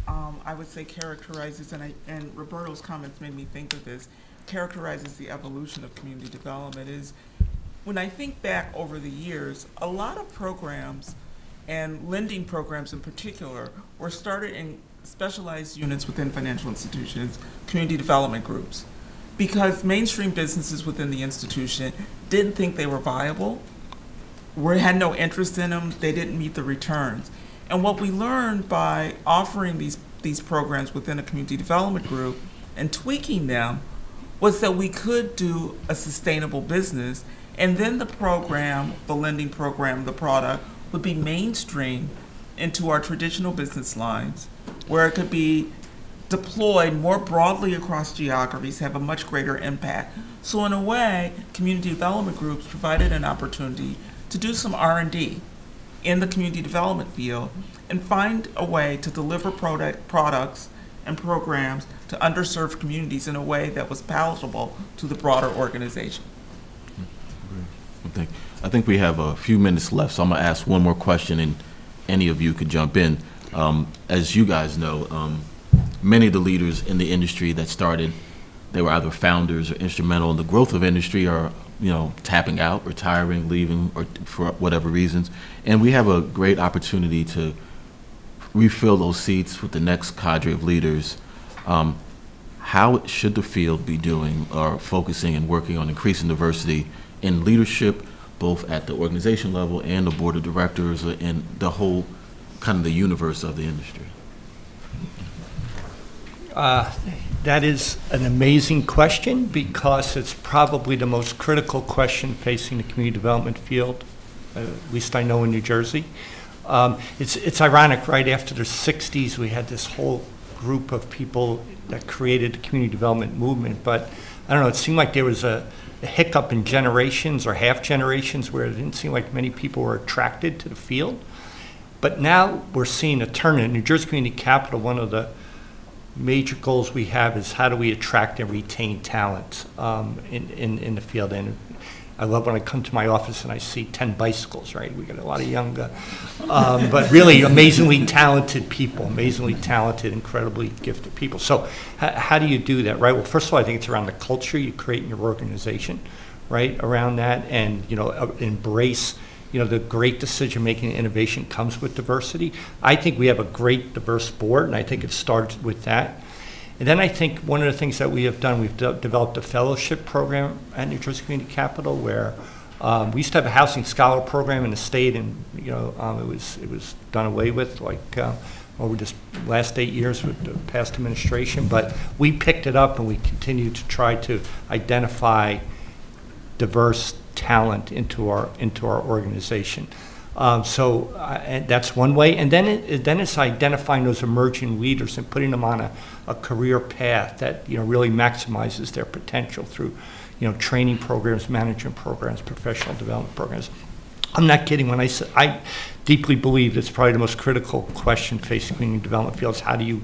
[SPEAKER 5] um, I would say characterizes, and I, and Roberto's comments made me think of this, characterizes the evolution of community development is, when I think back over the years, a lot of programs, and lending programs in particular, were started in specialized units within financial institutions, community development groups. Because mainstream businesses within the institution didn't think they were viable, were, had no interest in them, they didn't meet the returns. And what we learned by offering these, these programs within a community development group and tweaking them was that we could do a sustainable business. And then the program, the lending program, the product would be mainstream into our traditional business lines where it could be deployed more broadly across geographies, have a much greater impact. So in a way, community development groups provided an opportunity to do some R&D in the community development field and find a way to deliver product, products and programs to underserved communities in a way that was palatable to the broader organization.
[SPEAKER 2] I think, I think we have a few minutes left, so I'm gonna ask one more question, and any of you could jump in. Um, as you guys know, um, many of the leaders in the industry that started, they were either founders or instrumental in the growth of industry, or you know, tapping out, retiring, leaving, or for whatever reasons. And we have a great opportunity to refill those seats with the next cadre of leaders. Um, how should the field be doing or focusing and working on increasing diversity in leadership, both at the organization level and the board of directors and the whole kind of the universe of the industry?
[SPEAKER 4] Uh, That is an amazing question because it's probably the most critical question facing the community development field, at least I know in New Jersey. Um, It's, it's ironic, right after the 60s, we had this whole group of people that created the community development movement, but I don't know, it seemed like there was a a hiccup in generations or half generations where it didn't seem like many people were attracted to the field. But now we're seeing a turn in New Jersey Community Capital. One of the major goals we have is how do we attract and retain talent um, in, in, in the field. And I love when I come to my office and I see 10 bicycles, right? We got a lot of young, uh, um, but really amazingly talented people, amazingly talented, incredibly gifted people. So how do you do that, right? Well, first of all, I think it's around the culture you create in your organization, right? Around that and, you know, uh, embrace you know, the great decision-making innovation comes with diversity. I think we have a great diverse board, and I think it starts with that. And then I think one of the things that we have done, we've de- developed a fellowship program at New Jersey Community Capital where um, we used to have a housing scholar program in the state, and you know, um, it was it was done away with like uh, over this last eight years with the past administration. But we picked it up, and we continue to try to identify diverse talent into our into our organization. Um, So uh, that's one way. And then it, then it's identifying those emerging leaders and putting them on a, a career path that, you know, really maximizes their potential through, you know, training programs, management programs, professional development programs. I'm not kidding when I say, I deeply believe it's probably the most critical question facing community development fields. How do you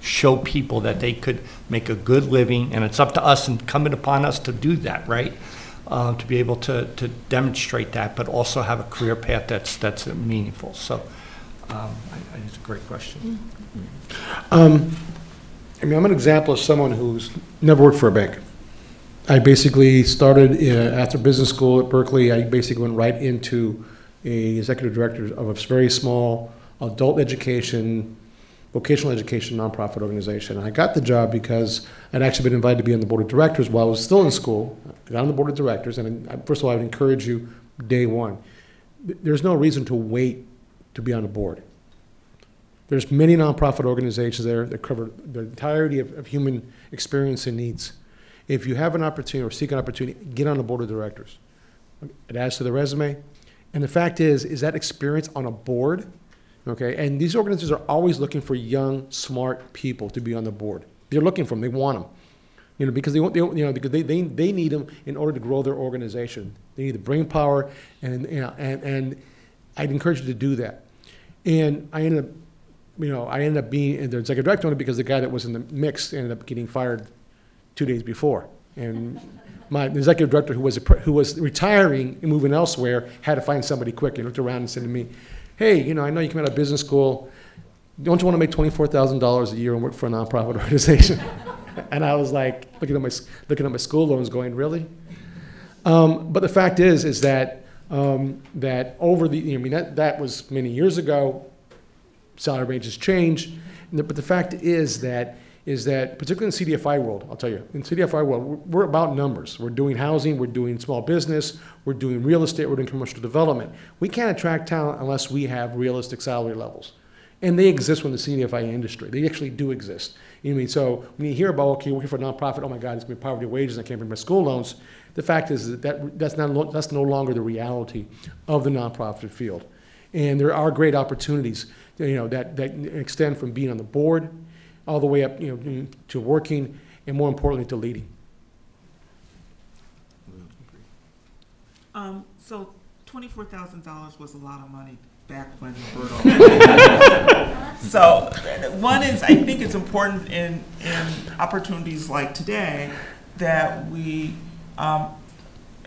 [SPEAKER 4] show people that they could make a good living? And it's up to us, and incumbent upon us to do that, right? Uh, to be able to, to demonstrate that, but also have a career path that's, that's meaningful. So um, I, I it's a great question.
[SPEAKER 3] Um, I mean, I'm an example of someone who's never worked for a bank. I basically started uh, after business school at Berkeley. I basically went right into a executive director of a very small adult education, vocational education nonprofit organization. And I got the job because I'd actually been invited to be on the board of directors while I was still in school. I got on the board of directors, and I- first of all, I would encourage you day one. There's no reason to wait to be on a board. There's many nonprofit organizations there that cover the entirety of, of human experience and needs. If you have an opportunity or seek an opportunity, get on the board of directors. It adds to the resume. And the fact is, is that experience on a board, okay? And these organizations are always looking for young, smart people to be on the board. They're looking for them. They want them. You know, because they want, they, you know, because they, they, they need them in order to grow their organization. They need the brain power, and, you know, and, and I'd encourage you to do that. And I ended up, you know, I ended up being the executive director only because the guy that was in the mix ended up getting fired two days before. And my executive director, who was, a who was retiring and moving elsewhere, had to find somebody quick. He looked around and said to me, hey, you know, I know you came out of business school. Don't you want to make $24,000 a year and work for a nonprofit organization? and I was like, looking at my, looking at my school loans going, really? Um, but the fact is, is that, um, that over the, I mean, that, that was many years ago. Salary ranges change. But the fact is that, is that particularly in CDFI world, I'll tell you, in CDFI world, we're- about numbers. We're doing housing, we're doing small business, we're doing real estate, we're doing commercial development. We can't attract talent unless we have realistic salary levels. And they exist within the CDFI industry. They actually do exist. You know I mean? So when you hear about, okay, working for a nonprofit, oh my God, it's gonna be poverty wages, I can't pay my school loans. The fact is that, that that's not, that's no longer the reality of the nonprofit field. And there are great opportunities, you know, that, that extend from being on the board all the way up, you know, to working, and more importantly, to leading.
[SPEAKER 5] Um, so twenty-four thousand dollars was a lot of money back when Roberto. So, one is, I think it's important in, in opportunities like today that we, um,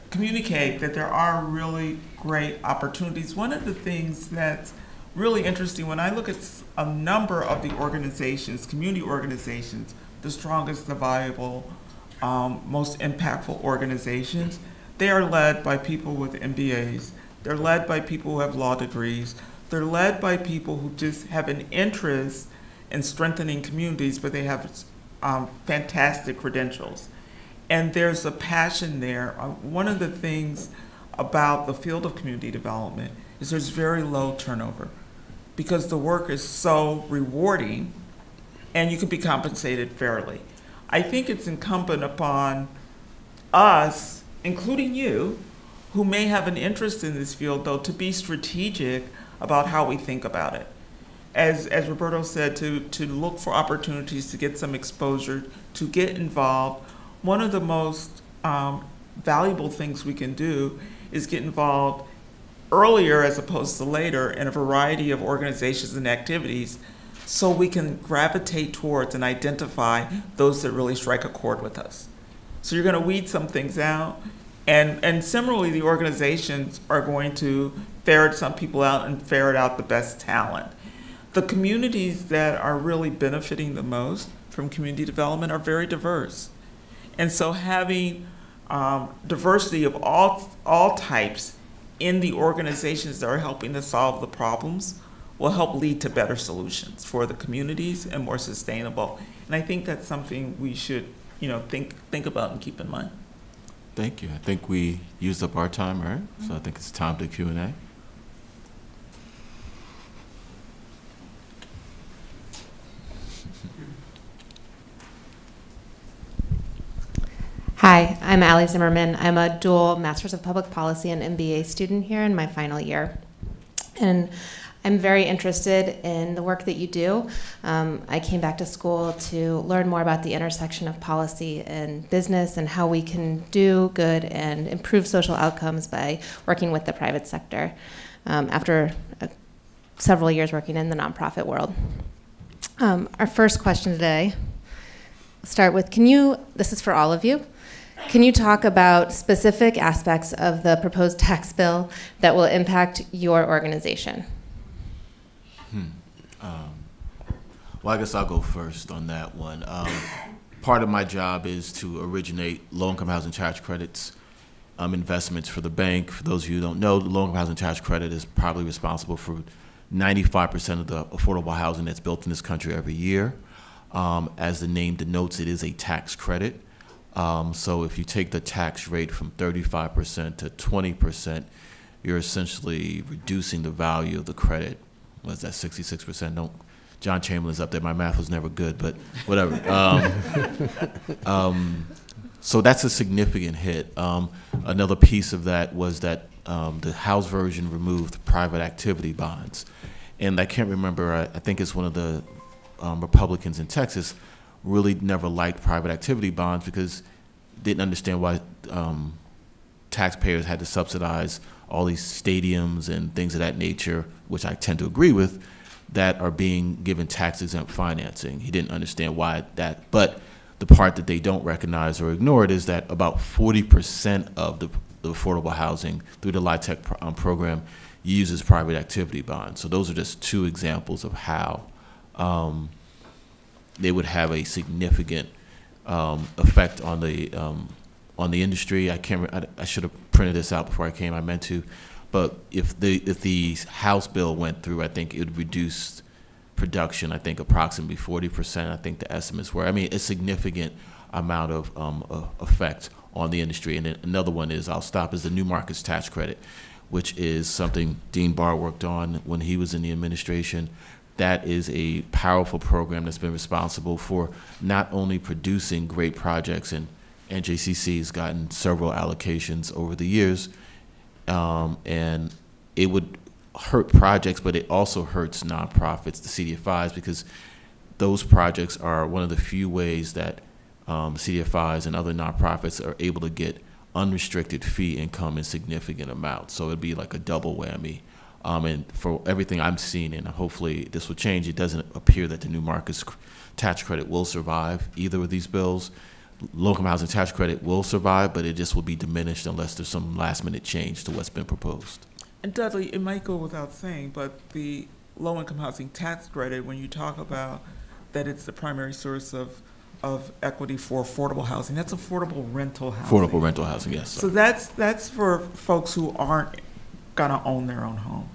[SPEAKER 5] communicate that there are really great opportunities. One of the things that's really interesting, when I look at s- a number of the organizations, community organizations, the strongest, the viable, um, most impactful organizations, they are led by people with MBAs. They're led by people who have law degrees. They're led by people who just have an interest in strengthening communities, but they have um, fantastic credentials and there's a passion there. Uh, One of the things about the field of community development is there's very low turnover because the work is so rewarding and you can be compensated fairly. I think it's incumbent upon us, including you, who may have an interest in this field, though, to be strategic about how we think about it. As, as Roberto said, to, to look for opportunities to get some exposure, to get involved. One of the most um, valuable things we can do is get involved earlier as opposed to later in a variety of organizations and activities so we can gravitate towards and identify those that really strike a chord with us. So you're going to weed some things out. And, and similarly, the organizations are going to ferret some people out and ferret out the best talent. The communities that are really benefiting the most from community development are very diverse. And so having um, diversity of all, all types in the organizations that are helping to solve the problems will help lead to better solutions for the communities and more sustainable. And I think that's something we should, you know, think, think about and keep in mind.
[SPEAKER 2] Thank you. I think we used up our time, right? So I think it's time to Q and A.
[SPEAKER 6] Hi, I'm Allie Zimmerman. I'm a dual Masters of Public Policy and MBA student here in my final year. And I'm very interested in the work that you do. Um, I came back to school to learn more about the intersection of policy and business and how we can do good and improve social outcomes by working with the private sector um, after uh, several years working in the nonprofit world. Um, our first question today, start with can you, this is for all of you, can you talk about specific aspects of the proposed tax bill that will impact your organization?
[SPEAKER 2] Well, I guess I'll go first on that one. Um, part of my job is to originate low-income housing tax credits, um, investments for the bank. For those of you who don't know, the low-income housing tax credit is probably responsible for 95% of the affordable housing that's built in this country every year. Um, as the name denotes, it is a tax credit. Um, so if you take the tax rate from 35% to 20%, you're essentially reducing the value of the credit. Was that 66%? Don't John Chamberlain's up there. My math was never good, but whatever. Um, um, so that's a significant hit. Um, another piece of that was that um, the House version removed private activity bonds. And I can't remember, I, I think it's one of the um, Republicans in Texas really never liked private activity bonds because didn't understand why um, taxpayers had to subsidize all these stadiums and things of that nature, which I tend to agree with that are being given tax exempt financing. He didn't understand why that, but the part that they don't recognize or ignore it is that about 40% of the, the affordable housing through the LIHTC pro- um, program uses private activity bonds. So those are just two examples of how um, they would have a significant um, effect on the um, on the industry. I can't. I, I should have printed this out before I came. I meant to, but if the if the House bill went through, I think it would reduce production. I think approximately forty percent. I think the estimates were. I mean, a significant amount of um, uh, effect on the industry. And then another one is I'll stop is the new markets tax credit, which is something Dean Barr worked on when he was in the administration. That is a powerful program that's been responsible for not only producing great projects, and NJCC has gotten several allocations over the years, um, and it would hurt projects, but it also hurts nonprofits, the CDFIs, because those projects are one of the few ways that um, CDFIs and other nonprofits are able to get unrestricted fee income in significant amounts. So it'd be like a double whammy. Um, and for everything I'm seeing, and hopefully this will change, it doesn't appear that the new markets tax credit will survive either of these bills. Low-income housing tax credit will survive, but it just will be diminished unless there's some last-minute change to what's been proposed.
[SPEAKER 5] And Dudley, it might go without saying, but the low-income housing tax credit, when you talk about that it's the primary source of, of equity for affordable housing, that's affordable rental housing.
[SPEAKER 2] Affordable rental housing, yes.
[SPEAKER 5] So that's, that's for folks who aren't gonna own their own home,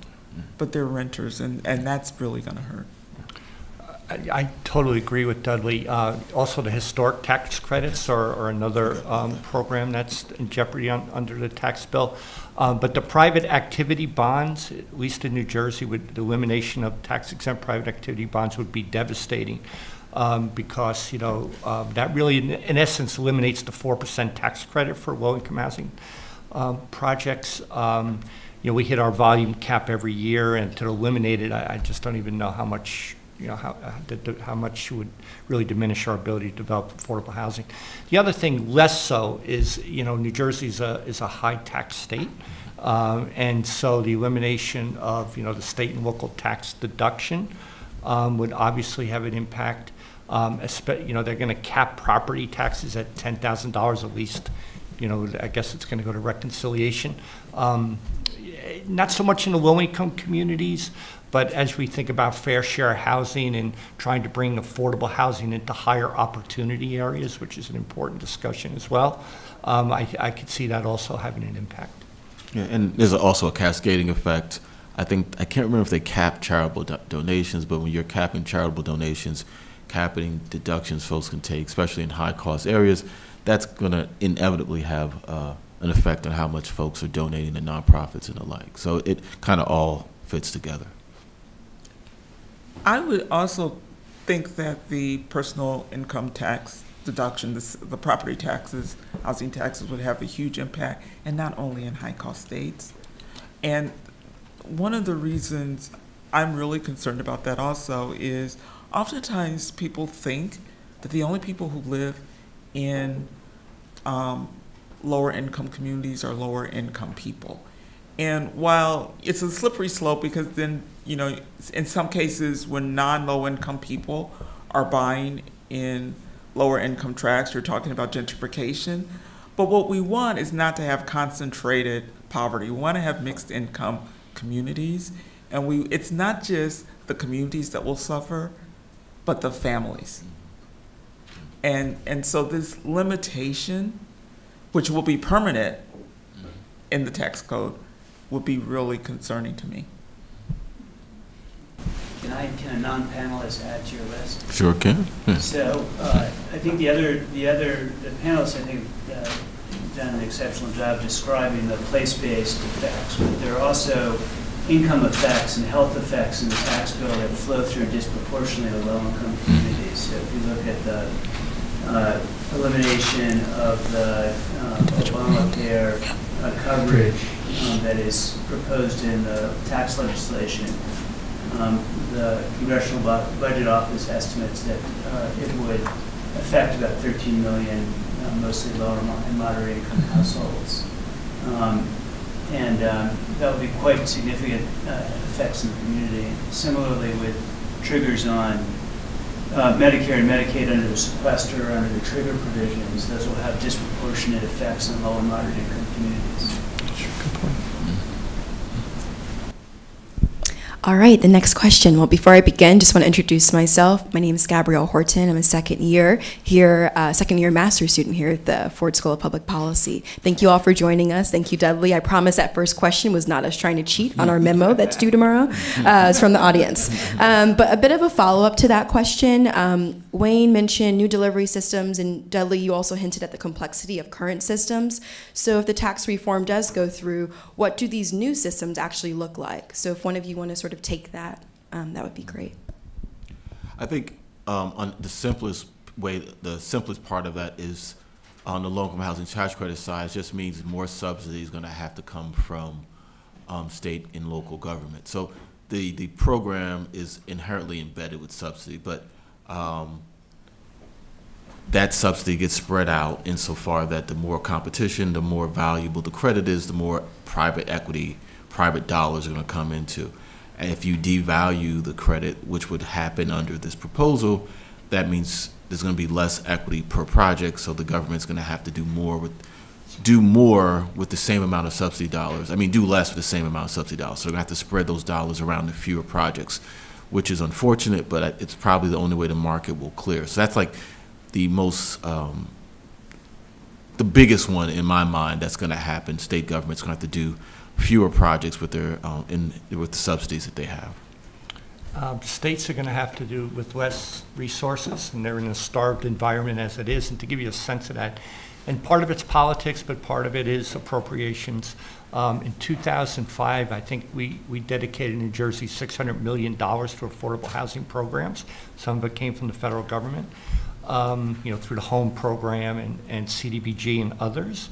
[SPEAKER 5] but they're renters, and, and that's really gonna hurt.
[SPEAKER 4] I, I totally agree with Dudley. Uh, Also, the historic tax credits are, are another um, program that's in jeopardy on, under the tax bill. Uh, But the private activity bonds, at least in New Jersey, with the elimination of tax exempt private activity bonds would be devastating. um, Because, you know, uh, that really, in in essence, eliminates the four percent tax credit for low-income housing um, projects. Um, You know, we hit our volume cap every year, and to eliminate it, I, I just don't even know how much, you know, how, uh, how much would really diminish our ability to develop affordable housing. The other thing, less so, is, you know, New Jersey's a, is a high-tax state. Um, And so the elimination of, you know, the state and local tax deduction um, would obviously have an impact. Um, You know, they're going to cap property taxes at $10,000 at least. You know, I guess it's going to go to reconciliation. Not so much in the low-income communities, but as we think about fair share housing and trying to bring affordable housing into higher opportunity areas, which is an important discussion as well, um, I I could see that also having an impact.
[SPEAKER 2] Yeah, and there's also a cascading effect. I think, I can't remember if they cap charitable do- donations, but when you're capping charitable donations, capping deductions folks can take, especially in high-cost areas, that's going to inevitably have uh, an effect on how much folks are donating to nonprofits and the like. So it kind of all fits together.
[SPEAKER 5] I would also think that the personal income tax deduction, the, the property taxes, housing taxes would have a huge impact, and not only in high-cost states. And one of the reasons I'm really concerned about that also is oftentimes people think that the only people who live in um, lower income communities or lower income people. And while it's a slippery slope because then, you know, in some cases when non low income people are buying in lower income tracts, you're talking about gentrification. But what we want is not to have concentrated poverty. We want to have mixed income communities. And we it's not just the communities that will suffer, but the families. And and so this limitation, which will be permanent in the tax code, would be really concerning to me.
[SPEAKER 1] Can I, can a non-panelist add to your list?
[SPEAKER 2] Sure can. Yeah.
[SPEAKER 1] So, uh, I think the other, the other, the panelists, I think, uh, done an exceptional job describing the place-based effects, but there are also income effects and health effects in the tax bill that flow through disproportionately to low-income communities. So if you look at the uh, elimination of the um, Obamacare uh, coverage um, that is proposed in the tax legislation, um, the Congressional Bu- Budget Office estimates that uh, it would affect about 13 million, uh, mostly lower and moderate income households. Um, And um, that would be quite significant uh, effects in the community. Similarly with triggers on uh, Medicare and Medicaid under the sequester, under the trigger provisions, those will have disproportionate effects on low and moderate income communities.
[SPEAKER 7] All right, the next question. Well, before I begin, just want to introduce myself. My name is Gabrielle Horton. I'm a second year here, uh, second year master's student here at the Ford School of Public Policy. Thank you all for joining us. Thank you, Dudley. I promise that first question was not us trying to cheat on our memo that's due tomorrow. Uh, it's from the audience. Um, but a bit of a follow up to that question. Um, Wayne mentioned new delivery systems, and Dudley, you also hinted at the complexity of current systems. So, if the tax reform does go through, what do these new systems actually look like? So, if one of you want to sort of take that, um, that would be great.
[SPEAKER 2] I think um, on the simplest way, the simplest part of that is on the low-income housing tax credit side, it just means more subsidy is going to have to come from um, state and local government. So the, the program is inherently embedded with subsidy, but um, that subsidy gets spread out insofar that the more competition, the more valuable the credit is, the more private equity, private dollars are going to come into. If you devalue the credit, which would happen under this proposal, that means there's going to be less equity per project, so the government's going to have to do more with do more with the same amount of subsidy dollars. I mean, do less with the same amount of subsidy dollars. So they're going to have to spread those dollars around to fewer projects, which is unfortunate, but it's probably the only way the market will clear. So that's like the most, um, the biggest one in my mind that's going to happen. State government's going to have to do fewer projects with their um, in with the subsidies that they have.
[SPEAKER 4] Um, States are going to have to do with less resources, and they're in a starved environment as it is. And to give you a sense of that, and part of it's politics, but part of it is appropriations. Um, in 2005, I think we, we dedicated New Jersey $600 million for affordable housing programs. Some of it came from the federal government, um, you know, through the home program and, and CDBG and others.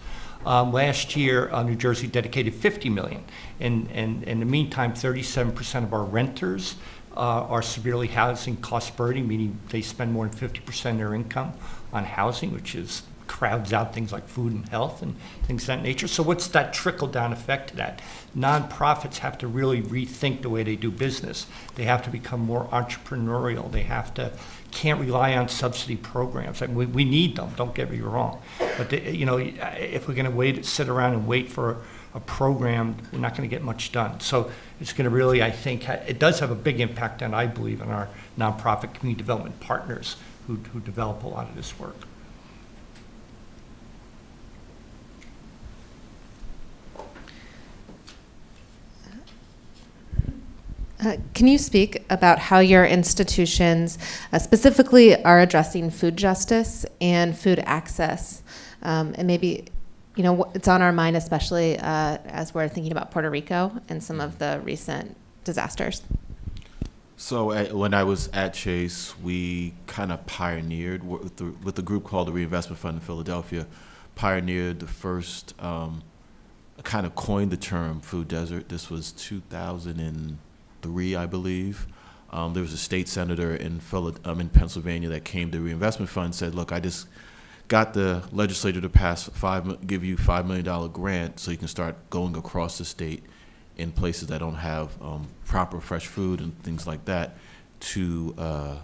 [SPEAKER 4] Um, last year, uh, New Jersey dedicated 50 million. And, and, and in the meantime, 37% of our renters uh, are severely housing cost burden, meaning they spend more than 50% of their income on housing, which is crowds out things like food and health and things of that nature. So what's that trickle down effect to that? Nonprofits have to really rethink the way they do business. They have to become more entrepreneurial. They have to can't rely on subsidy programs. I mean, we, we need them. Don't get me wrong, but they, you know, if we're going to wait, sit around and wait for a program, we're not going to get much done. So it's going to really, I think, it does have a big impact on, I believe, on our nonprofit community development partners who, who develop a lot of this work.
[SPEAKER 6] Uh, can you speak about how your institutions uh, specifically are addressing food justice and food access? Um, and maybe, you know, it's on our mind, especially uh, as we're thinking about Puerto Rico and some of the recent disasters.
[SPEAKER 2] So uh, when I was at Chase, we kind of pioneered with the, with a group called the Reinvestment Fund in Philadelphia, pioneered the first um, kind of coined the term food desert. This was 2003, I believe. Um, there was a state senator in, um, in Pennsylvania that came to the reinvestment fund and said, look, I just got the legislature to pass five, give you $5 million grant so you can start going across the state in places that don't have um, proper fresh food and things like that to uh,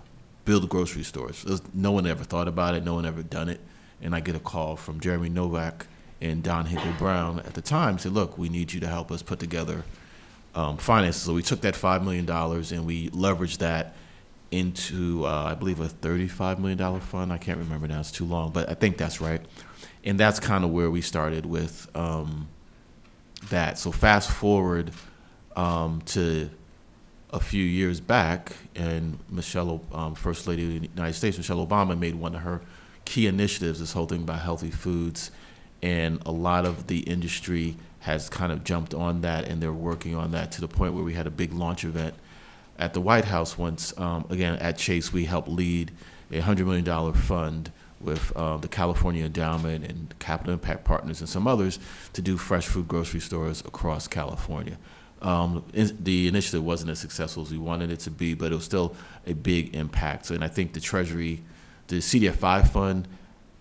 [SPEAKER 2] build grocery stores. There's- No one ever thought about it. No one ever done it. And I get a call from Jeremy Nowak and Don Hinkle Brown at the time. Said, "Look, we need you to help us put together um, finances." So we took that five million dollars and we leveraged that into, uh, I believe, a thirty-five million dollar fund. I can't remember now; it's too long, but I think that's right. And that's kind of where we started with um, that. So fast forward um, to a few years back, and Michelle, um, First Lady of the United States, Michelle Obama, made one of her key initiatives, this whole thing about healthy foods, and a lot of the industry has kind of jumped on that, and they're working on that to the point where we had a big launch event at the White House once. Um, again, at Chase, we helped lead a hundred million dollar fund with uh, the California Endowment and Capital Impact Partners and some others to do fresh food grocery stores across California. Um, the initiative wasn't as successful as we wanted it to be, but it was still a big impact. So, and I think the Treasury, the CDFI fund,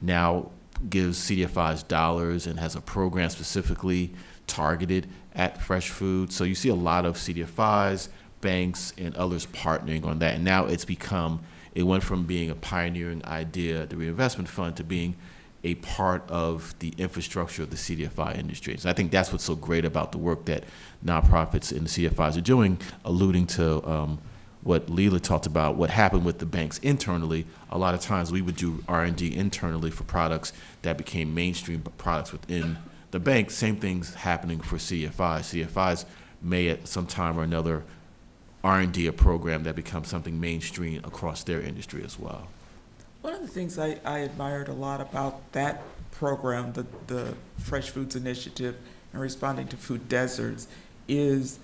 [SPEAKER 2] now gives CDFIs dollars and has a program specifically targeted at fresh food. So you see a lot of CDFIs, banks, and others partnering on that. And now it's become, it went from being a pioneering idea, the reinvestment fund, to being a part of the infrastructure of the CDFI industry. So I think that's what's so great about the work that nonprofits and the CDFIs are doing, alluding to um, what Lela talked about, what happened with the banks internally. A lot of times we would do R&D internally for products that became mainstream products within the bank. Same things happening for CDFIs. CFIs may at some time or another R&D a program that becomes something mainstream across their industry as well.
[SPEAKER 5] One of the things I, I admired a lot about that program, the, the Fresh Foods Initiative, and responding to food deserts, is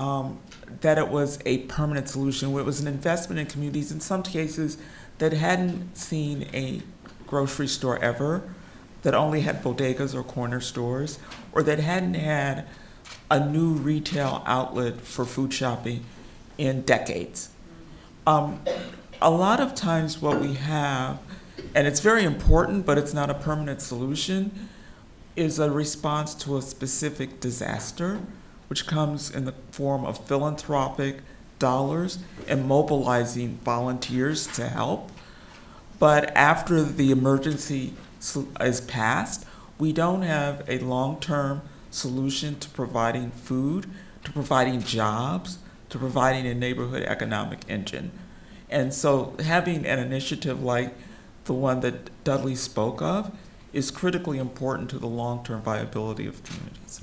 [SPEAKER 5] um, that it was a permanent solution. where It was an investment in communities, in some cases, that hadn't seen a grocery store ever, that only had bodegas or corner stores, or that hadn't had a new retail outlet for food shopping in decades. Um, a lot of times, what we have, and it's very important, but it's not a permanent solution, is a response to a specific disaster, which comes in the form of philanthropic dollars and mobilizing volunteers to help. But after the emergency is passed, we don't have a long-term solution to providing food, to providing jobs, to providing a neighborhood economic engine. And so having an initiative like the one that Dudley spoke of is critically important to the long-term viability of communities.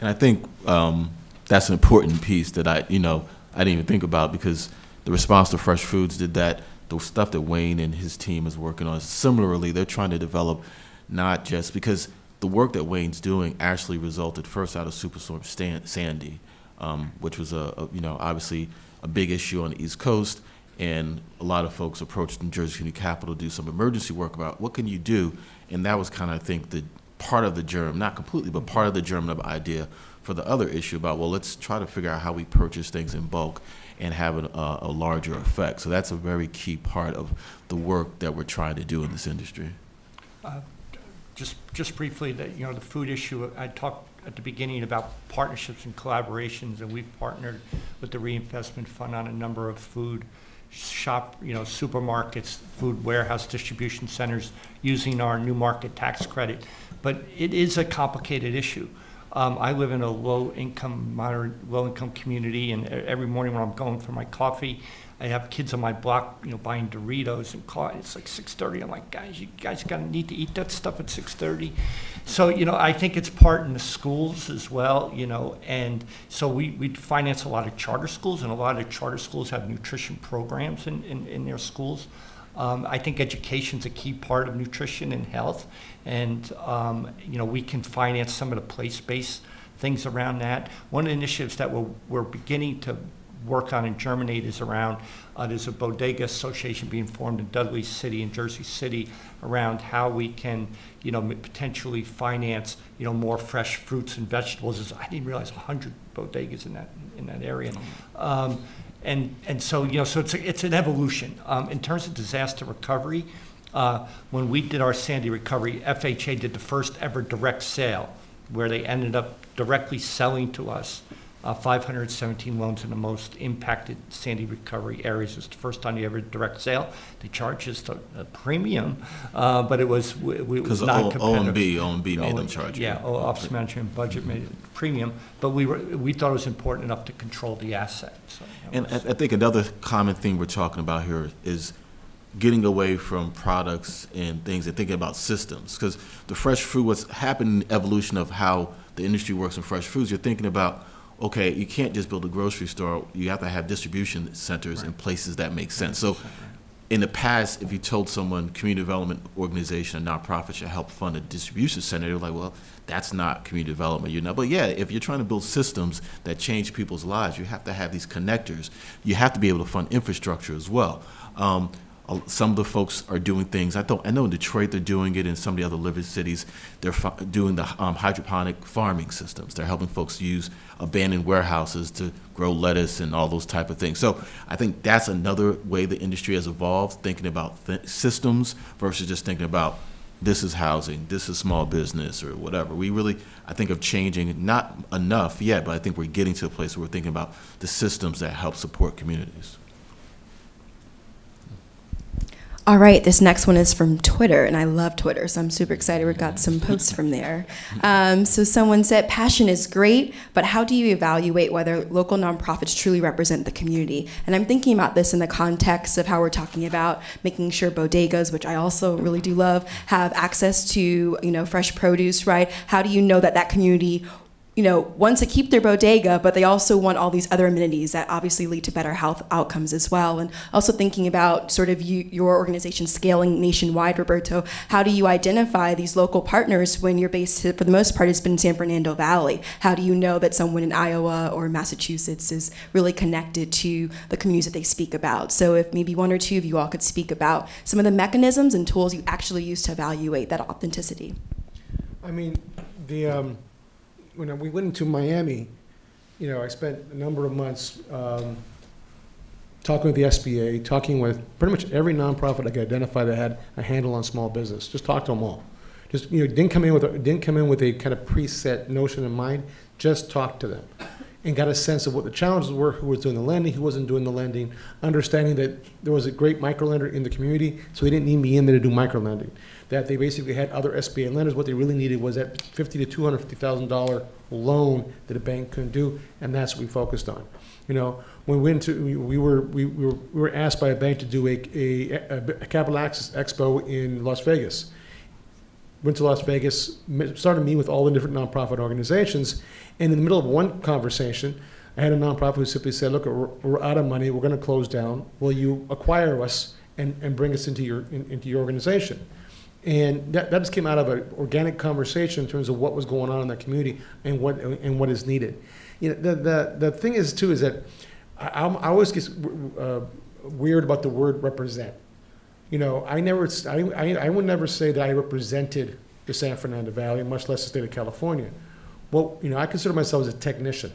[SPEAKER 2] And I think um, that's an important piece that I, you know, I didn't even think about because the response to Fresh Foods did that. The stuff that Wayne and his team is working on. Similarly, they're trying to develop not just because the work that Wayne's doing actually resulted first out of Superstorm Stan- Sandy, um, which was a, a, you know, obviously a big issue on the East Coast, and a lot of folks approached New Jersey Community Capital to do some emergency work about what can you do, and that was kind of I think the part of the germ, not completely, but part of the germ of idea for the other issue about well, let's try to figure out how we purchase things in bulk and have an, uh, a larger effect. So that's a very key part of the work that we're trying to do in this industry.
[SPEAKER 4] Uh, Just, just briefly, that, you know, the food issue, I talked at the beginning about partnerships and collaborations, and we've partnered with the Reinvestment Fund on a number of food shop, you know, supermarkets, food warehouse distribution centers, using our new market tax credit. But it is a complicated issue. Um, I live in a low-income, moderate, low-income community, and every morning when I'm going for my coffee, I have kids on my block, you know, buying Doritos and co- it's like six thirty. I'm like, guys, you guys gotta need to eat that stuff at six thirty. So, you know, I think it's part in the schools as well, you know, and so we, we finance a lot of charter schools, and a lot of charter schools have nutrition programs in, in, in their schools. Um, I think education's a key part of nutrition and health, and, um, you know, we can finance some of the place-based things around that. One of the initiatives that we're, we're beginning to work on and germinate is around, uh, there's a bodega association being formed in Dudley City and Jersey City around how we can, you know, potentially finance, you know, more fresh fruits and vegetables. I didn't realize 100 bodegas in that, in that area. Um, And, and so, you know, so it's, a- it's an evolution. Um, In terms of disaster recovery, uh, when we did our Sandy recovery, FHA did the first ever direct sale, where they ended up directly selling to us uh, 517 loans in the most impacted Sandy recovery areas. It's the first time you ever direct sale. They charged us a a premium, uh, but it was,
[SPEAKER 2] Because
[SPEAKER 4] was not competitive.
[SPEAKER 2] B, O and B made them charge. you.
[SPEAKER 4] Yeah, O- Office Management Budget made it premium, but we were, we thought it was important enough to control the asset, so.
[SPEAKER 2] And I, I think another common thing we're talking about here is getting away from products and things and thinking about systems. Because the fresh food, what's happened in the evolution of how the industry works in fresh foods, you're thinking about, okay, you can't just build a grocery store. You have to have distribution centers in places that make sense. So in the past, if you told someone community development organization, a nonprofit should help fund a distribution center, they're like, well, that's not community development, you know. But yeah, if you're trying to build systems that change people's lives, you have to have these connectors. You have to be able to fund infrastructure as well. Um, some of the folks are doing things. I. I know in Detroit they're doing it. and some of the other living cities, they're doing the um, hydroponic farming systems. They're helping folks use abandoned warehouses to grow lettuce and all those type of things. So I think that's another way the industry has evolved, thinking about th- systems versus just thinking about this is housing, this is small business, or whatever. We really, I think, of changing not enough yet, but I think we're getting to a place where we're thinking about the systems that help support communities.
[SPEAKER 7] All right, this next one is from Twitter, and I love Twitter, so I'm super excited. We got some posts from there. Um, so someone said, "Passion is great, but how do you evaluate whether local nonprofits truly represent the community?" And I'm thinking about this in the context of how we're talking about making sure bodegas, which I also really do love, have access to you know fresh produce. Right? How do you know that that community you know, want to keep their bodega, but they also want all these other amenities that obviously lead to better health outcomes as well. And also thinking about sort of you, your organization scaling nationwide, Roberto, how do you identify these local partners when you're based, for the most part, it's been San Fernando Valley? How do you know that someone in Iowa or Massachusetts is really connected to the communities that they speak about? So if maybe one or two of you all could speak about some of the mechanisms and tools you actually use to evaluate that authenticity.
[SPEAKER 3] I mean, the, um, when we went into Miami, you know, I spent a number of months, um, talking with the SBA, talking with pretty much every nonprofit I could identify that had a handle on small business. Just talk to them all. Just, you know, didn't come in with, a- didn't come in with a kind of preset notion in mind, just talk to them. And got a sense of what the challenges were, who was doing the lending, who wasn't doing the lending, understanding that there was a great micro lender in the community, so they didn't need me in there to do micro lending. That they basically had other SBA lenders, what they really needed was that fifty to two hundred fifty thousand dollar loan that a bank couldn't do, and that's what we focused on. You know, when we went to, we- we were, we we were, we were asked by a bank to do a, a, a capital access expo in Las Vegas went to Las Vegas, started meeting with all the different nonprofit organizations, and in the middle of one conversation, I had a nonprofit who simply said, "Look, we're, we're out of money. We're going to close down. Will you acquire us and, and bring us into your in, into your organization?" And that, that just came out of an organic conversation in terms of what was going on in that community and what and what is needed. You know, the the, the thing is too is that I, I always get uh, weird about the word represent. You know, I never, I, I, I would never say that I represented the San Fernando Valley, much less the state of California. Well, you know, I consider myself as a technician.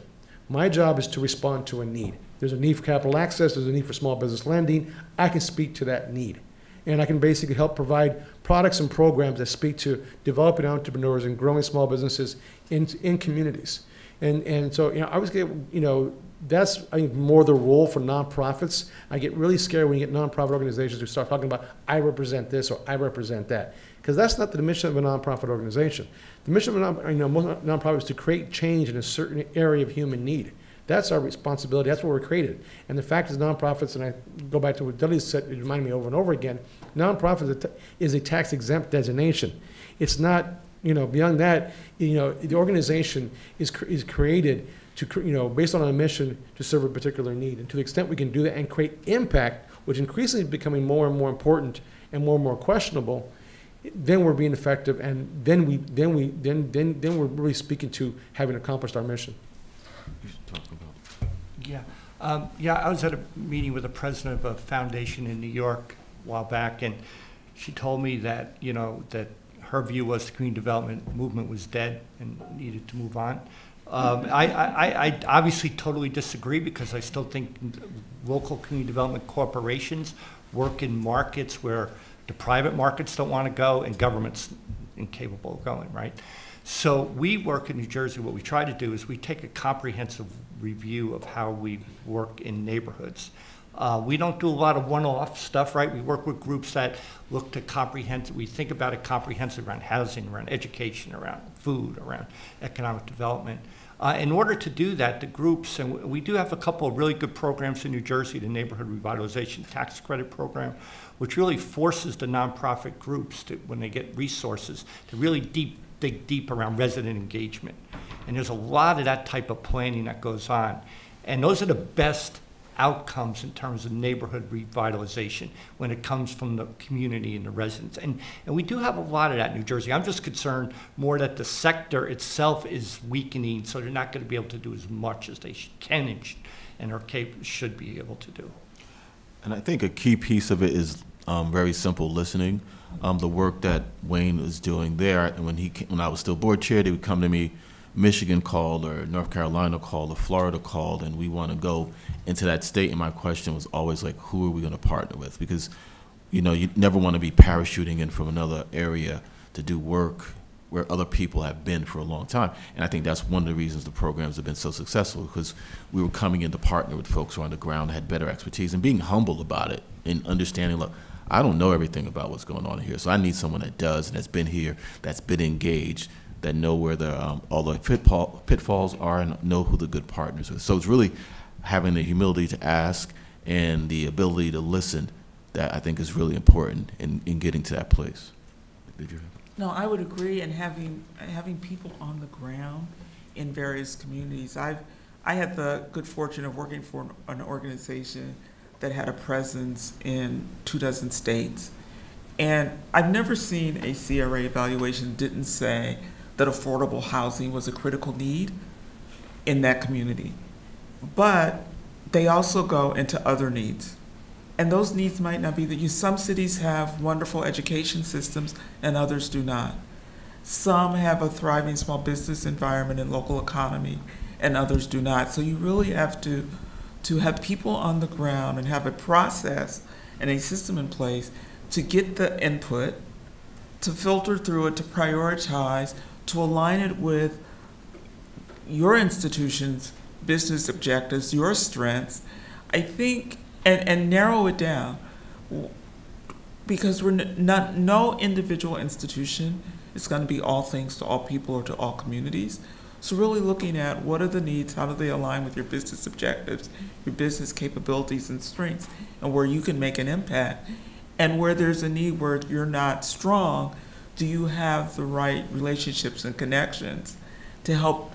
[SPEAKER 3] My job is to respond to a need. There's a need for capital access, there's a need for small business lending. I can speak to that need. And I can basically help provide products and programs that speak to developing entrepreneurs and growing small businesses in, in communities. And, and so, you know, I was get, you know, that's, I think, more the role for nonprofits. I get really scared when you get nonprofit organizations who start talking about, I represent this or I represent that. Because that's not the mission of a nonprofit organization. The mission of a non, you know, most nonprofit is to create change in a certain area of human need. That's our responsibility. That's what we're created. And the fact is, nonprofits, and I go back to what Dudley said, it reminded me over and over again, nonprofit is a tax exempt designation. It's not, you know, beyond that, you know, the organization is, is created to, you know, based on a mission to serve a particular need. And to the extent we can do that and create impact, which increasingly is becoming more and more important and more and more questionable, then we're being effective, and then we, then we, then, then, then we're really speaking to having accomplished our mission.
[SPEAKER 4] Yeah, Um, yeah, I was at a meeting with the president of a foundation in New York a while back, and she told me that, you know, that her view was the community development movement was dead and needed to move on. Um, I, I, I obviously totally disagree because I still think local community development corporations work in markets where the private markets don't want to go and government's incapable of going, right? So we work in New Jersey, what we try to do is we take a comprehensive review of how we work in neighborhoods. Uh, we don't do a lot of one-off stuff, right? We work with groups that look to comprehensive, we think about it comprehensive around housing, around education, around food, around economic development. Uh, in order to do that, the groups, and we do have a couple of really good programs in New Jersey, the Neighborhood Revitalization Tax Credit Program, which really forces the nonprofit groups to, when they get resources, to really deep, dig deep around resident engagement. And there's a lot of that type of planning that goes on. And those are the best outcomes in terms of neighborhood revitalization when it comes from the community and the residents. And, and we do have a lot of that in New Jersey. I'm just concerned more that the sector itself is weakening, so they're not going to be able to do as much as they can and, and are cap- should be able to do.
[SPEAKER 2] And I think a key piece of it is um, very simple listening. Um, the work that Wayne is doing there, and when he came, when I was still board chair, they would come to me. Michigan called, or North Carolina called, or Florida called, and we want to go into that state. And my question was always like, who are we going to partner with? Because you know, you never want to be parachuting in from another area to do work where other people have been for a long time. And I think that's one of the reasons the programs have been so successful because we were coming in to partner with folks who are on the ground, had better expertise, and being humble about it and understanding, look, I don't know everything about what's going on here, so I need someone that does and that's been here, that's been engaged, that know where the um, all the pitfall, pitfalls are and know who the good partners are. So it's really having the humility to ask and the ability to listen that I think is really important in, in getting to that place. Did you?
[SPEAKER 5] No, I would agree, and having, having people on the ground in various communities. I've, I had the good fortune of working for an organization that had a presence in two dozen states. And I've never seen a CRA evaluation didn't say that affordable housing was a critical need in that community. But they also go into other needs. And those needs might not be that you, some cities have wonderful education systems and others do not. Some have a thriving small business environment and local economy and others do not. So you really have to, to have people on the ground and have a process and a system in place to get the input, to filter through it, to prioritize, to align it with your institution's business objectives, your strengths. I think, and, and narrow it down because we're not, no individual institution is going to be all things to all people or to all communities. So really looking at what are the needs, how do they align with your business objectives, your business capabilities and strengths, and where you can make an impact. And where there's a need where you're not strong, do you have the right relationships and connections to help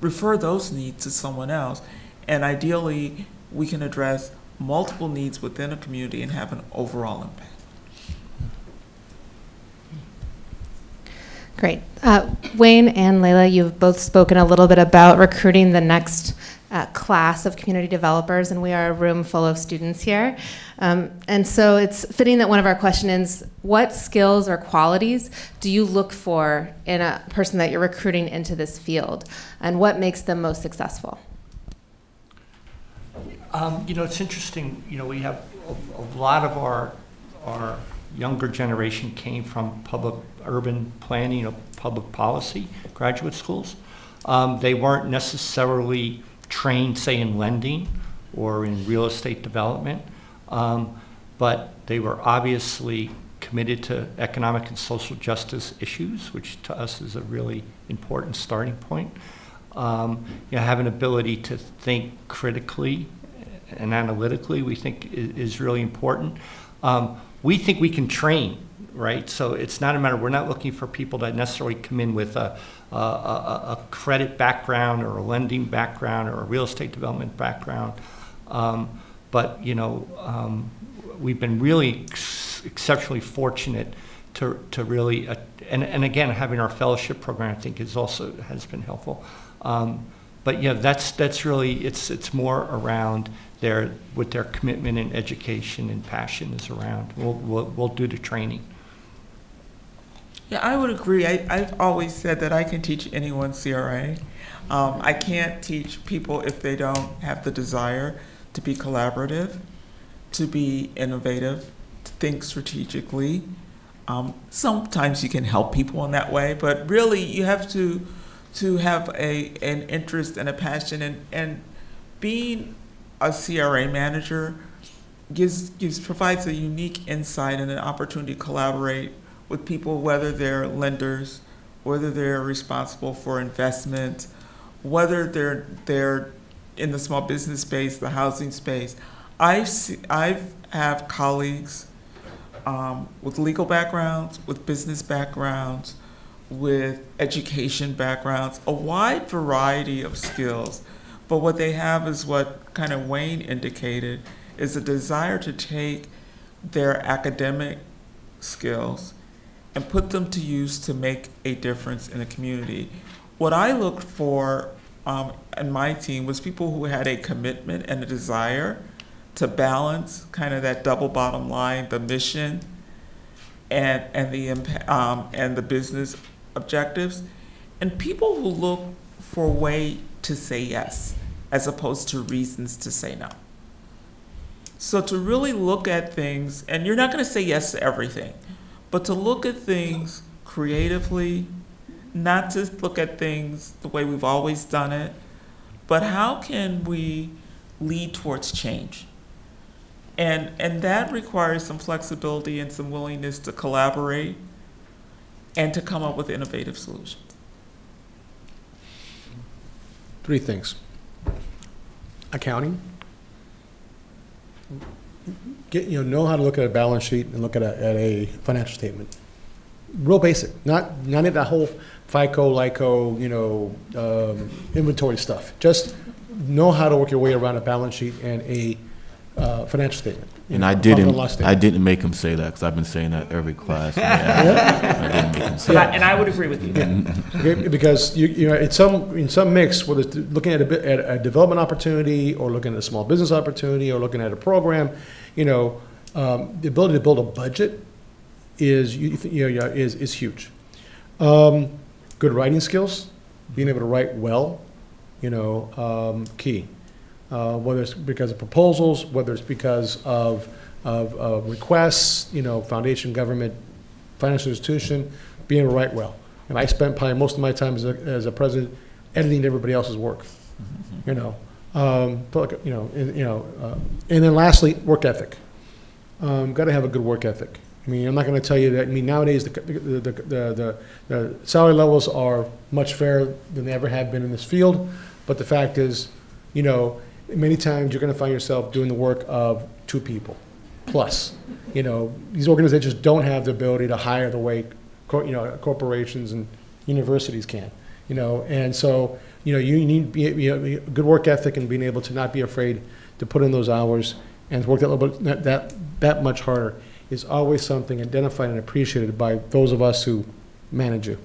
[SPEAKER 5] refer those needs to someone else? And ideally, we can address multiple needs within a community and have an overall impact.
[SPEAKER 6] Great. Uh, Wayne and Lela, you've both spoken a little bit about recruiting the next uh, class of community developers, and we are a room full of students here. Um, and so it's fitting that one of our questions is what skills or qualities do you look for in a person that you're recruiting into this field, and what makes them most successful?
[SPEAKER 4] Um, you know, it's interesting. You know, we have a, a, lot of our our younger generation came from public urban planning or public policy graduate schools. Um, they weren't necessarily trained, say, in lending or in real estate development, um, but they were obviously committed to economic and social justice issues, which to us is a really important starting point. Um, you know, have an ability to think critically and analytically, we think is, really important. Um, we think we can train, right? So it's not a matter, we're not looking for people that necessarily come in with a, a, a, credit background or a lending background or a real estate development background. Um, but, you know, um, we've been really ex exceptionally fortunate to, to really, uh, and, and again, having our fellowship program, I think, is also has been helpful. Um, but yeah, that's, that's really, it's, it's more around their, what their commitment and education and passion is around. We'll, we'll, we'll do the training.
[SPEAKER 5] Yeah, I would agree. I, I've always said that I can teach anyone CRA. Um, I can't teach people if they don't have the desire to be collaborative, to be innovative, to think strategically. Um, sometimes you can help people in that way, but really you have to to have a an interest and a passion and, and being a CRA manager gives gives provides a unique insight and an opportunity to collaborate with people, whether they're lenders, whether they're responsible for investment, whether they're they're in the small business space, the housing space. I see, I've have colleagues um, with legal backgrounds, with business backgrounds, with education backgrounds, a wide variety of skills. But what they have is what kind of Wayne indicated is a desire to take their academic skills and put them to use to make a difference in the community. What I looked for um, in my team was people who had a commitment and a desire to balance kind of that double bottom line, the mission and and the um, and the business objectives, and people who look for a way to say yes as opposed to reasons to say no. So to really look at things, and you're not going to say yes to everything, but to look at things creatively, not to look at things the way we've always done it, but how can we lead towards change? And, and that requires some flexibility and some willingness to collaborate and to come up with innovative solutions.
[SPEAKER 3] Three things. Accounting. Get, you know, know how to look at a balance sheet and look at a, at a financial statement. Real basic, not, not in that whole FIFO, LIFO, you know, um, inventory stuff. Just know how to work your way around a balance sheet and a uh, financial statement. You
[SPEAKER 2] And
[SPEAKER 3] know,
[SPEAKER 2] I didn't, I didn't make him say that, because I've been saying that every class. Yeah. I didn't make him say
[SPEAKER 8] And I, and I would agree with you.
[SPEAKER 3] Okay, Because you, you know, it's some, in some mix, whether it's looking at a, bit- at a development opportunity, or looking at a small business opportunity, or looking at a program, you know, um, the ability to build a budget is, you, you know, yeah, is, is huge. Um, good writing skills, being able to write well, you know, um, key. Uh, whether it's because of proposals, whether it's because of, of, of requests, you know, foundation, government, financial institution, being able to write well. And I spent probably most of my time as a, as a president editing everybody else's work, you know. Um, but you know, and, you know, uh, and then lastly, work ethic. Um, got to have a good work ethic. I mean, I'm not going to tell you that. I mean, nowadays the, the, the, the, the, the salary levels are much fairer than they ever have been in this field. But the fact is, you know, many times you're going to find yourself doing the work of two people plus. You know, these organizations don't have the ability to hire the way, you know, corporations and universities can. You know, and so you know you need be, you good work ethic and being able to not be afraid to put in those hours and work that little bit that that, that much harder is always something identified and appreciated by those of us who manage you.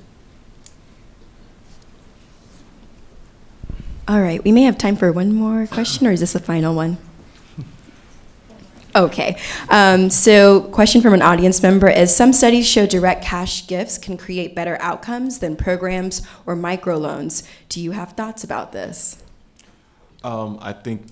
[SPEAKER 7] All right, we may have time for one more question, or is this the final one? Okay, um, so question from an audience member is, some studies show direct cash gifts can create better outcomes than programs or microloans. Do you have thoughts about this?
[SPEAKER 2] Um, I think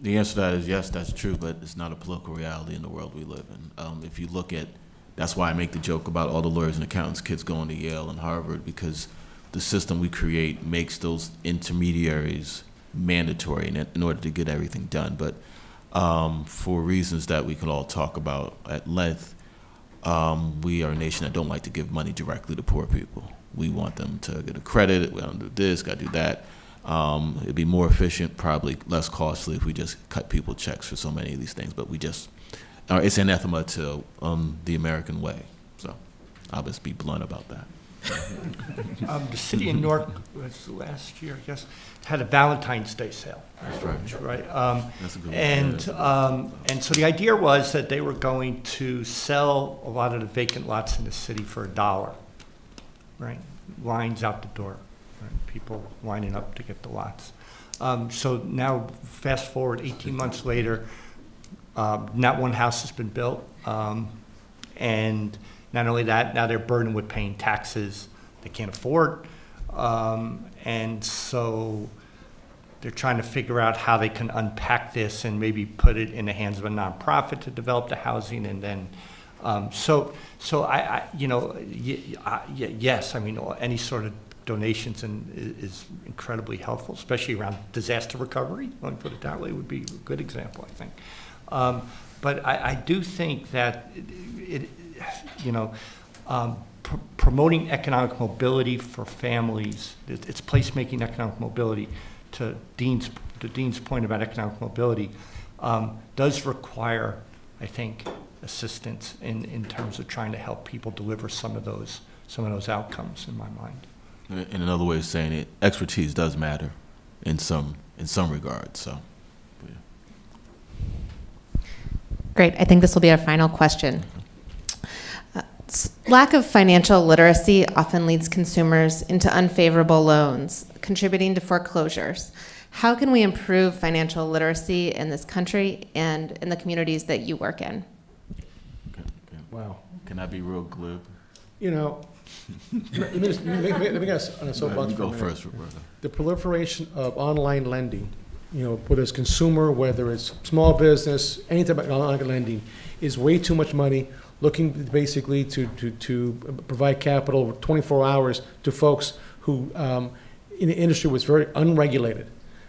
[SPEAKER 2] the answer to that is yes, that's true, but it's not a political reality in the world we live in. Um, if you look at, that's why I make the joke about all the lawyers and accountants kids going to Yale and Harvard because the system we create makes those intermediaries mandatory in, in order to get everything done. But um, for reasons that we can all talk about at length, um, we are a nation that don't like to give money directly to poor people. We want them to get a credit. We don't do this, got to do that. Um, it'd be more efficient, probably less costly if we just cut people checks for so many of these things. But we just, uh, it's anathema to um, the American way. So I'll just be blunt about that.
[SPEAKER 4] Um, the city of Newark was last year, I guess, had a Valentine's Day sale.
[SPEAKER 2] That's right.
[SPEAKER 4] Right. Um,
[SPEAKER 2] That's a good one.
[SPEAKER 4] and, um, and so the idea was that they were going to sell a lot of the vacant lots in the city for a dollar, right? Lines out the door, right? people lining up to get the lots. Um, So now, fast forward 18 months later, um, not one house has been built. Um, And not only that, now they're burdened with paying taxes they can't afford. Um, And so they're trying to figure out how they can unpack this and maybe put it in the hands of a nonprofit to develop the housing and then, um, so, so I, I, you know, yes, I mean, any sort of donations and is incredibly helpful, especially around disaster recovery, let me put it that way, would be a good example, I think. Um, But I, I do think that it, it- you know, um, pr- promoting economic mobility for families, it- it's placemaking economic mobility, to Dean's, to Dean's point about economic mobility, um, does require, I think, assistance in, in terms of trying to help people deliver some of those, some of those outcomes, in my mind.
[SPEAKER 2] In another way of saying it, expertise does matter in some, in some regards, so.
[SPEAKER 6] Great. I think this will be our final question. S- Lack of financial literacy often leads consumers into unfavorable loans, contributing to foreclosures. How can we improve financial literacy in this country and in the communities that you work in?
[SPEAKER 3] Wow.
[SPEAKER 2] Can I be real glib?
[SPEAKER 3] You know, let me just, let me, let me get on a soapbox
[SPEAKER 2] You
[SPEAKER 3] for a
[SPEAKER 2] go first, Roberto.
[SPEAKER 3] the proliferation of online lending, you know, whether it's consumer, whether it's small business, any type of online lending, is way too much money, looking basically to, to, to provide capital 24 hours to folks who, um, in the industry was very unregulated.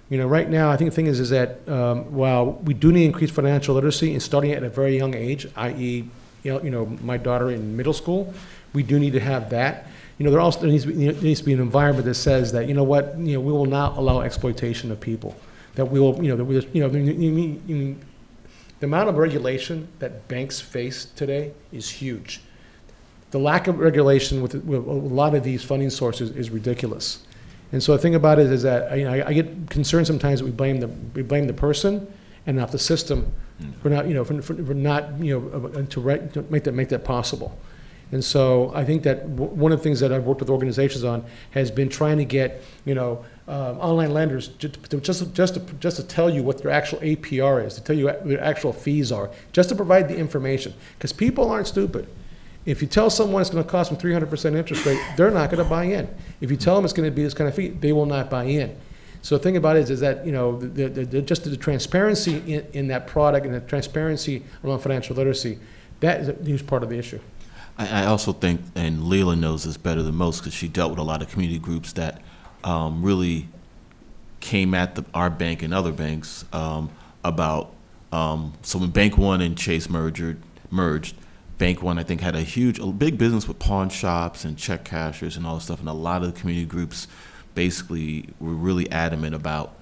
[SPEAKER 3] You know, right now, I think the thing is, is that um, while we do need increased financial literacy and starting at a very young age, i.e., you know, you know, my daughter in middle school, we do need to have that. You know, there also there needs to be, there needs to be an environment that says that, you know what, you know, we will not allow exploitation of people. That we will, you know, that we, you know, you you mean, the amount of regulation that banks face today is huge. The lack of regulation with, with a lot of these funding sources is ridiculous. And so the thing about it is that, I, I- I get concerned sometimes that we blame the, we blame the person and not the system for not, you know, for, for for not, you know, uh, to right, to make that, make that possible. And so I think that w- one of the things that I've worked with organizations on has been trying to get, you know, um, online lenders ju- to just, just, to, just to tell you what their actual APR is, to tell you what their actual fees are, just to provide the information. Because people aren't stupid. If you tell someone it's going to cost them 300% interest rate, they're not going to buy in. If you tell them it's going to be this kind of fee, they will not buy in. So the thing about it is, is that, you know, the, the, the, just the transparency in, in that product and the transparency around financial literacy, that is a huge part of the issue.
[SPEAKER 2] I, I also think, and Lela knows this better than most, because she dealt with a lot of community groups that um, really came at the, our bank and other banks um, about. Um, so when Bank One and Chase merged, merged, Bank One I think had a huge, a big business with pawn shops and check cashers and all this stuff, and a lot of the community groups basically were really adamant about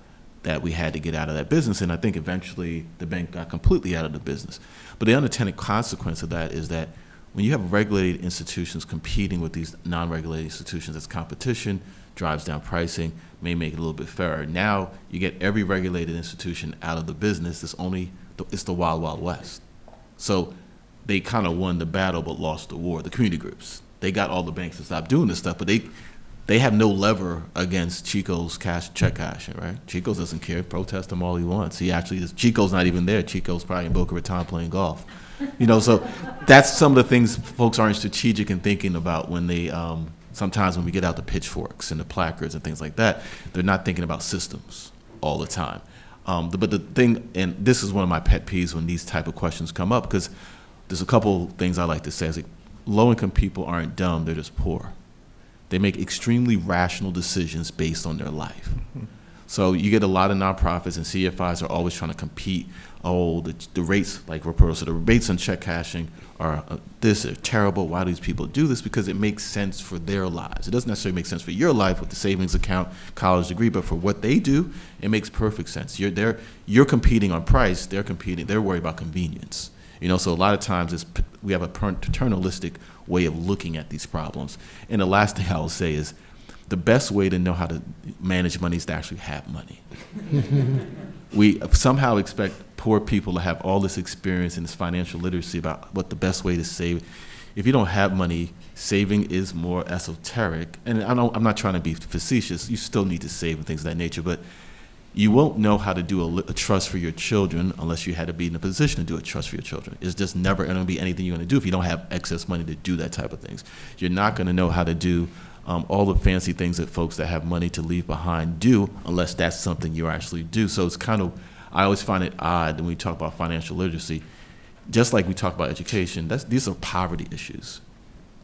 [SPEAKER 2] that we had to get out of that business. And I think eventually the bank got completely out of the business. But the unintended consequence of that is that when you have regulated institutions competing with these non-regulated institutions, that's competition, drives down pricing, may make it a little bit fairer. Now you get every regulated institution out of the business. It's only it's the wild wild west. So they kind of won the battle but lost the war. The community groups they got all the banks to stop doing this stuff, but they they have no lever against Chico's cash check cashing, right? Chico's doesn't care. Protest him all he wants. He actually is, Chico's not even there. Chico's probably in Boca Raton playing golf. You know, so that's some of the things folks aren't strategic in thinking about when they um, sometimes when we get out the pitchforks and the placards and things like that, they're not thinking about systems all the time. Um, but the thing, and this is one of my pet peeves when these type of questions come up, because there's a couple things I like to say. Is like, low-income people aren't dumb; they're just poor. They make extremely rational decisions based on their life. So you get a lot of nonprofits and CFIs are always trying to compete. Oh, the, the rates, like Roberto said, the rates on check cashing are uh, this, are terrible. Why do these people do this? Because it makes sense for their lives. It doesn't necessarily make sense for your life with the savings account, college degree, but for what they do, it makes perfect sense. You're, they're, you're competing on price, they're competing, they're worried about convenience. You know, so a lot of times it's, we have a paternalistic way of looking at these problems. And the last thing I will say is the best way to know how to manage money is to actually have money. we somehow expect poor people to have all this experience and this financial literacy about what the best way to save. If you don't have money, saving is more esoteric. And I don't, I'm not trying to be facetious. You still need to save and things of that nature. But You won't know how to do a, a trust for your children unless you had to be in a position to do a trust for your children. It's just never going to be anything you're going to do if you don't have excess money to do that type of things. You're not going to know how to do um, all the fancy things that folks that have money to leave behind do unless that's something you actually do. So it's kind of, I always find it odd when we talk about financial literacy, just like we talk about education, that's, these are poverty issues.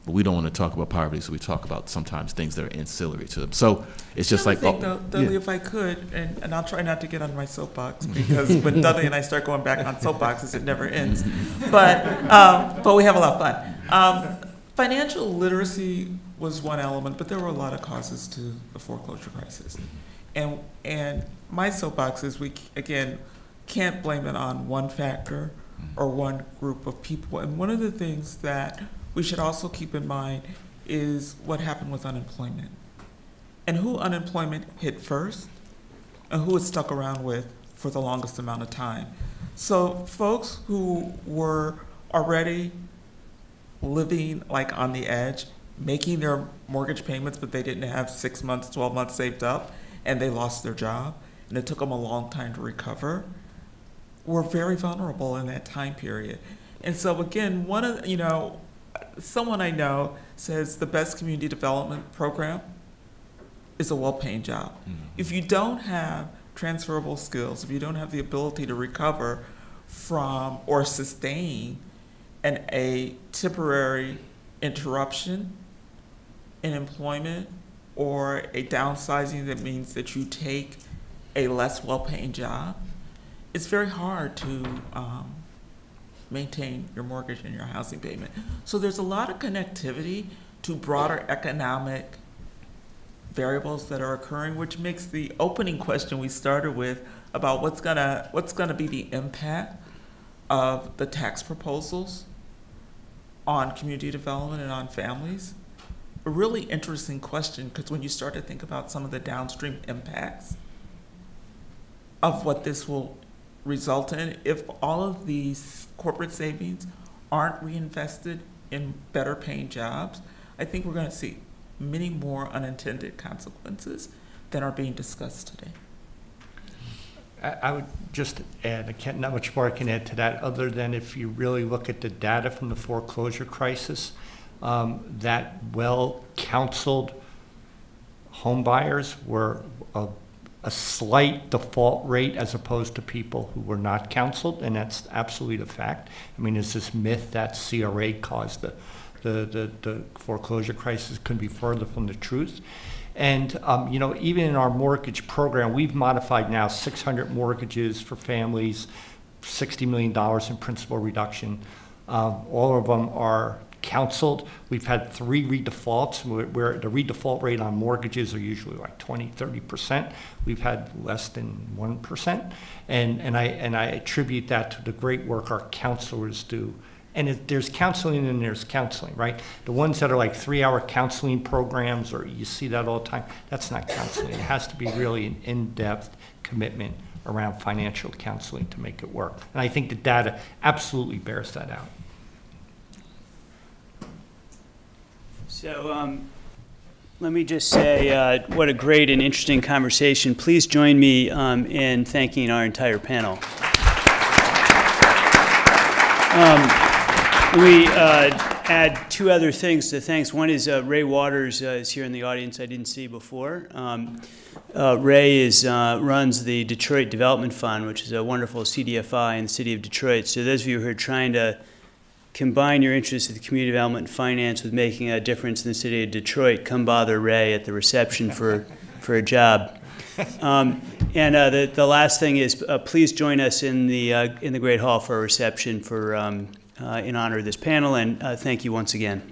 [SPEAKER 2] But we don't want to talk about poverty, so we talk about sometimes things that are ancillary to them. So it's just like,
[SPEAKER 5] thing,
[SPEAKER 2] oh,
[SPEAKER 5] Dudley,
[SPEAKER 2] yeah.
[SPEAKER 5] if I could, and, and I'll try not to get on my soapbox because when Dudley and I start going back on soapboxes, it never ends. But um, but we have a lot of fun. Um, financial literacy was one element, but there were a lot of causes to the foreclosure crisis, and and my soapbox is we again can't blame it on one factor or mm-hmm. one group of people. And one of the things that we should also keep in mind is what happened with unemployment and who unemployment hit first and who it stuck around with for the longest amount of time. So folks who were already living like on the edge, making their mortgage payments, but they didn't have six months, 12 months saved up, and they lost their job, and it took them a long time to recover, were very vulnerable in that time period. And so again, one of, you know, someone I know says the best community development program is a well-paying job. Mm-hmm. If you don't have transferable skills, if you don't have the ability to recover from or sustain an a temporary interruption in employment or a downsizing that means that you take a less well-paying job, it's very hard to um, maintain your mortgage and your housing payment. So there's a lot of connectivity to broader economic variables that are occurring, which makes the opening question we started with about what's gonna what's gonna be the impact of the tax proposals on community development and on families. A really interesting question because when you start to think about some of the downstream impacts of what this will result in, if all of these corporate savings aren't reinvested in better paying jobs, I think we're going to see many more unintended consequences than are being discussed today.
[SPEAKER 4] I would just add, I can't, not much more I can add to that, other than if you really look at the data from the foreclosure crisis, um, that well-counseled home buyers were a, a slight default rate as opposed to people who were not counseled, and that's absolutely a fact. I mean, there's this myth that CRA caused the, the, the, the foreclosure crisis couldn't be further from the truth. And, um, you know, even in our mortgage program, we've modified now 600 mortgages for families, $60 million in principal reduction. Um, all of them are counseled. We've had three redefaults where, the redefault rate on mortgages are usually like 20, 30%. We've had less than 1%. And, and, I, and I attribute that to the great work our counselors do and there's counseling and there's counseling, right? The ones that are like three-hour counseling programs, or you see that all the time, that's not counseling. It has to be really an in-depth commitment around financial counseling to make it work. And I think the data absolutely bears that out.
[SPEAKER 1] So, um, let me just say, uh, what a great and interesting conversation. Please join me um, in thanking our entire panel. Um, me uh, add two other things to thanks. One is uh, Ray Waters uh, is here in the audience I didn't see before. Um, uh, Ray is, uh, runs the Detroit Development Fund, which is a wonderful CDFI in the city of Detroit. So those of you who are trying to combine your interest in community development and finance with making a difference in the city of Detroit, come bother Ray at the reception for, for a job. Um, and uh, the, the last thing is, uh, please join us in the, uh, in the Great Hall for a reception for, um, uh, in honor of this panel, and uh, thank you once again.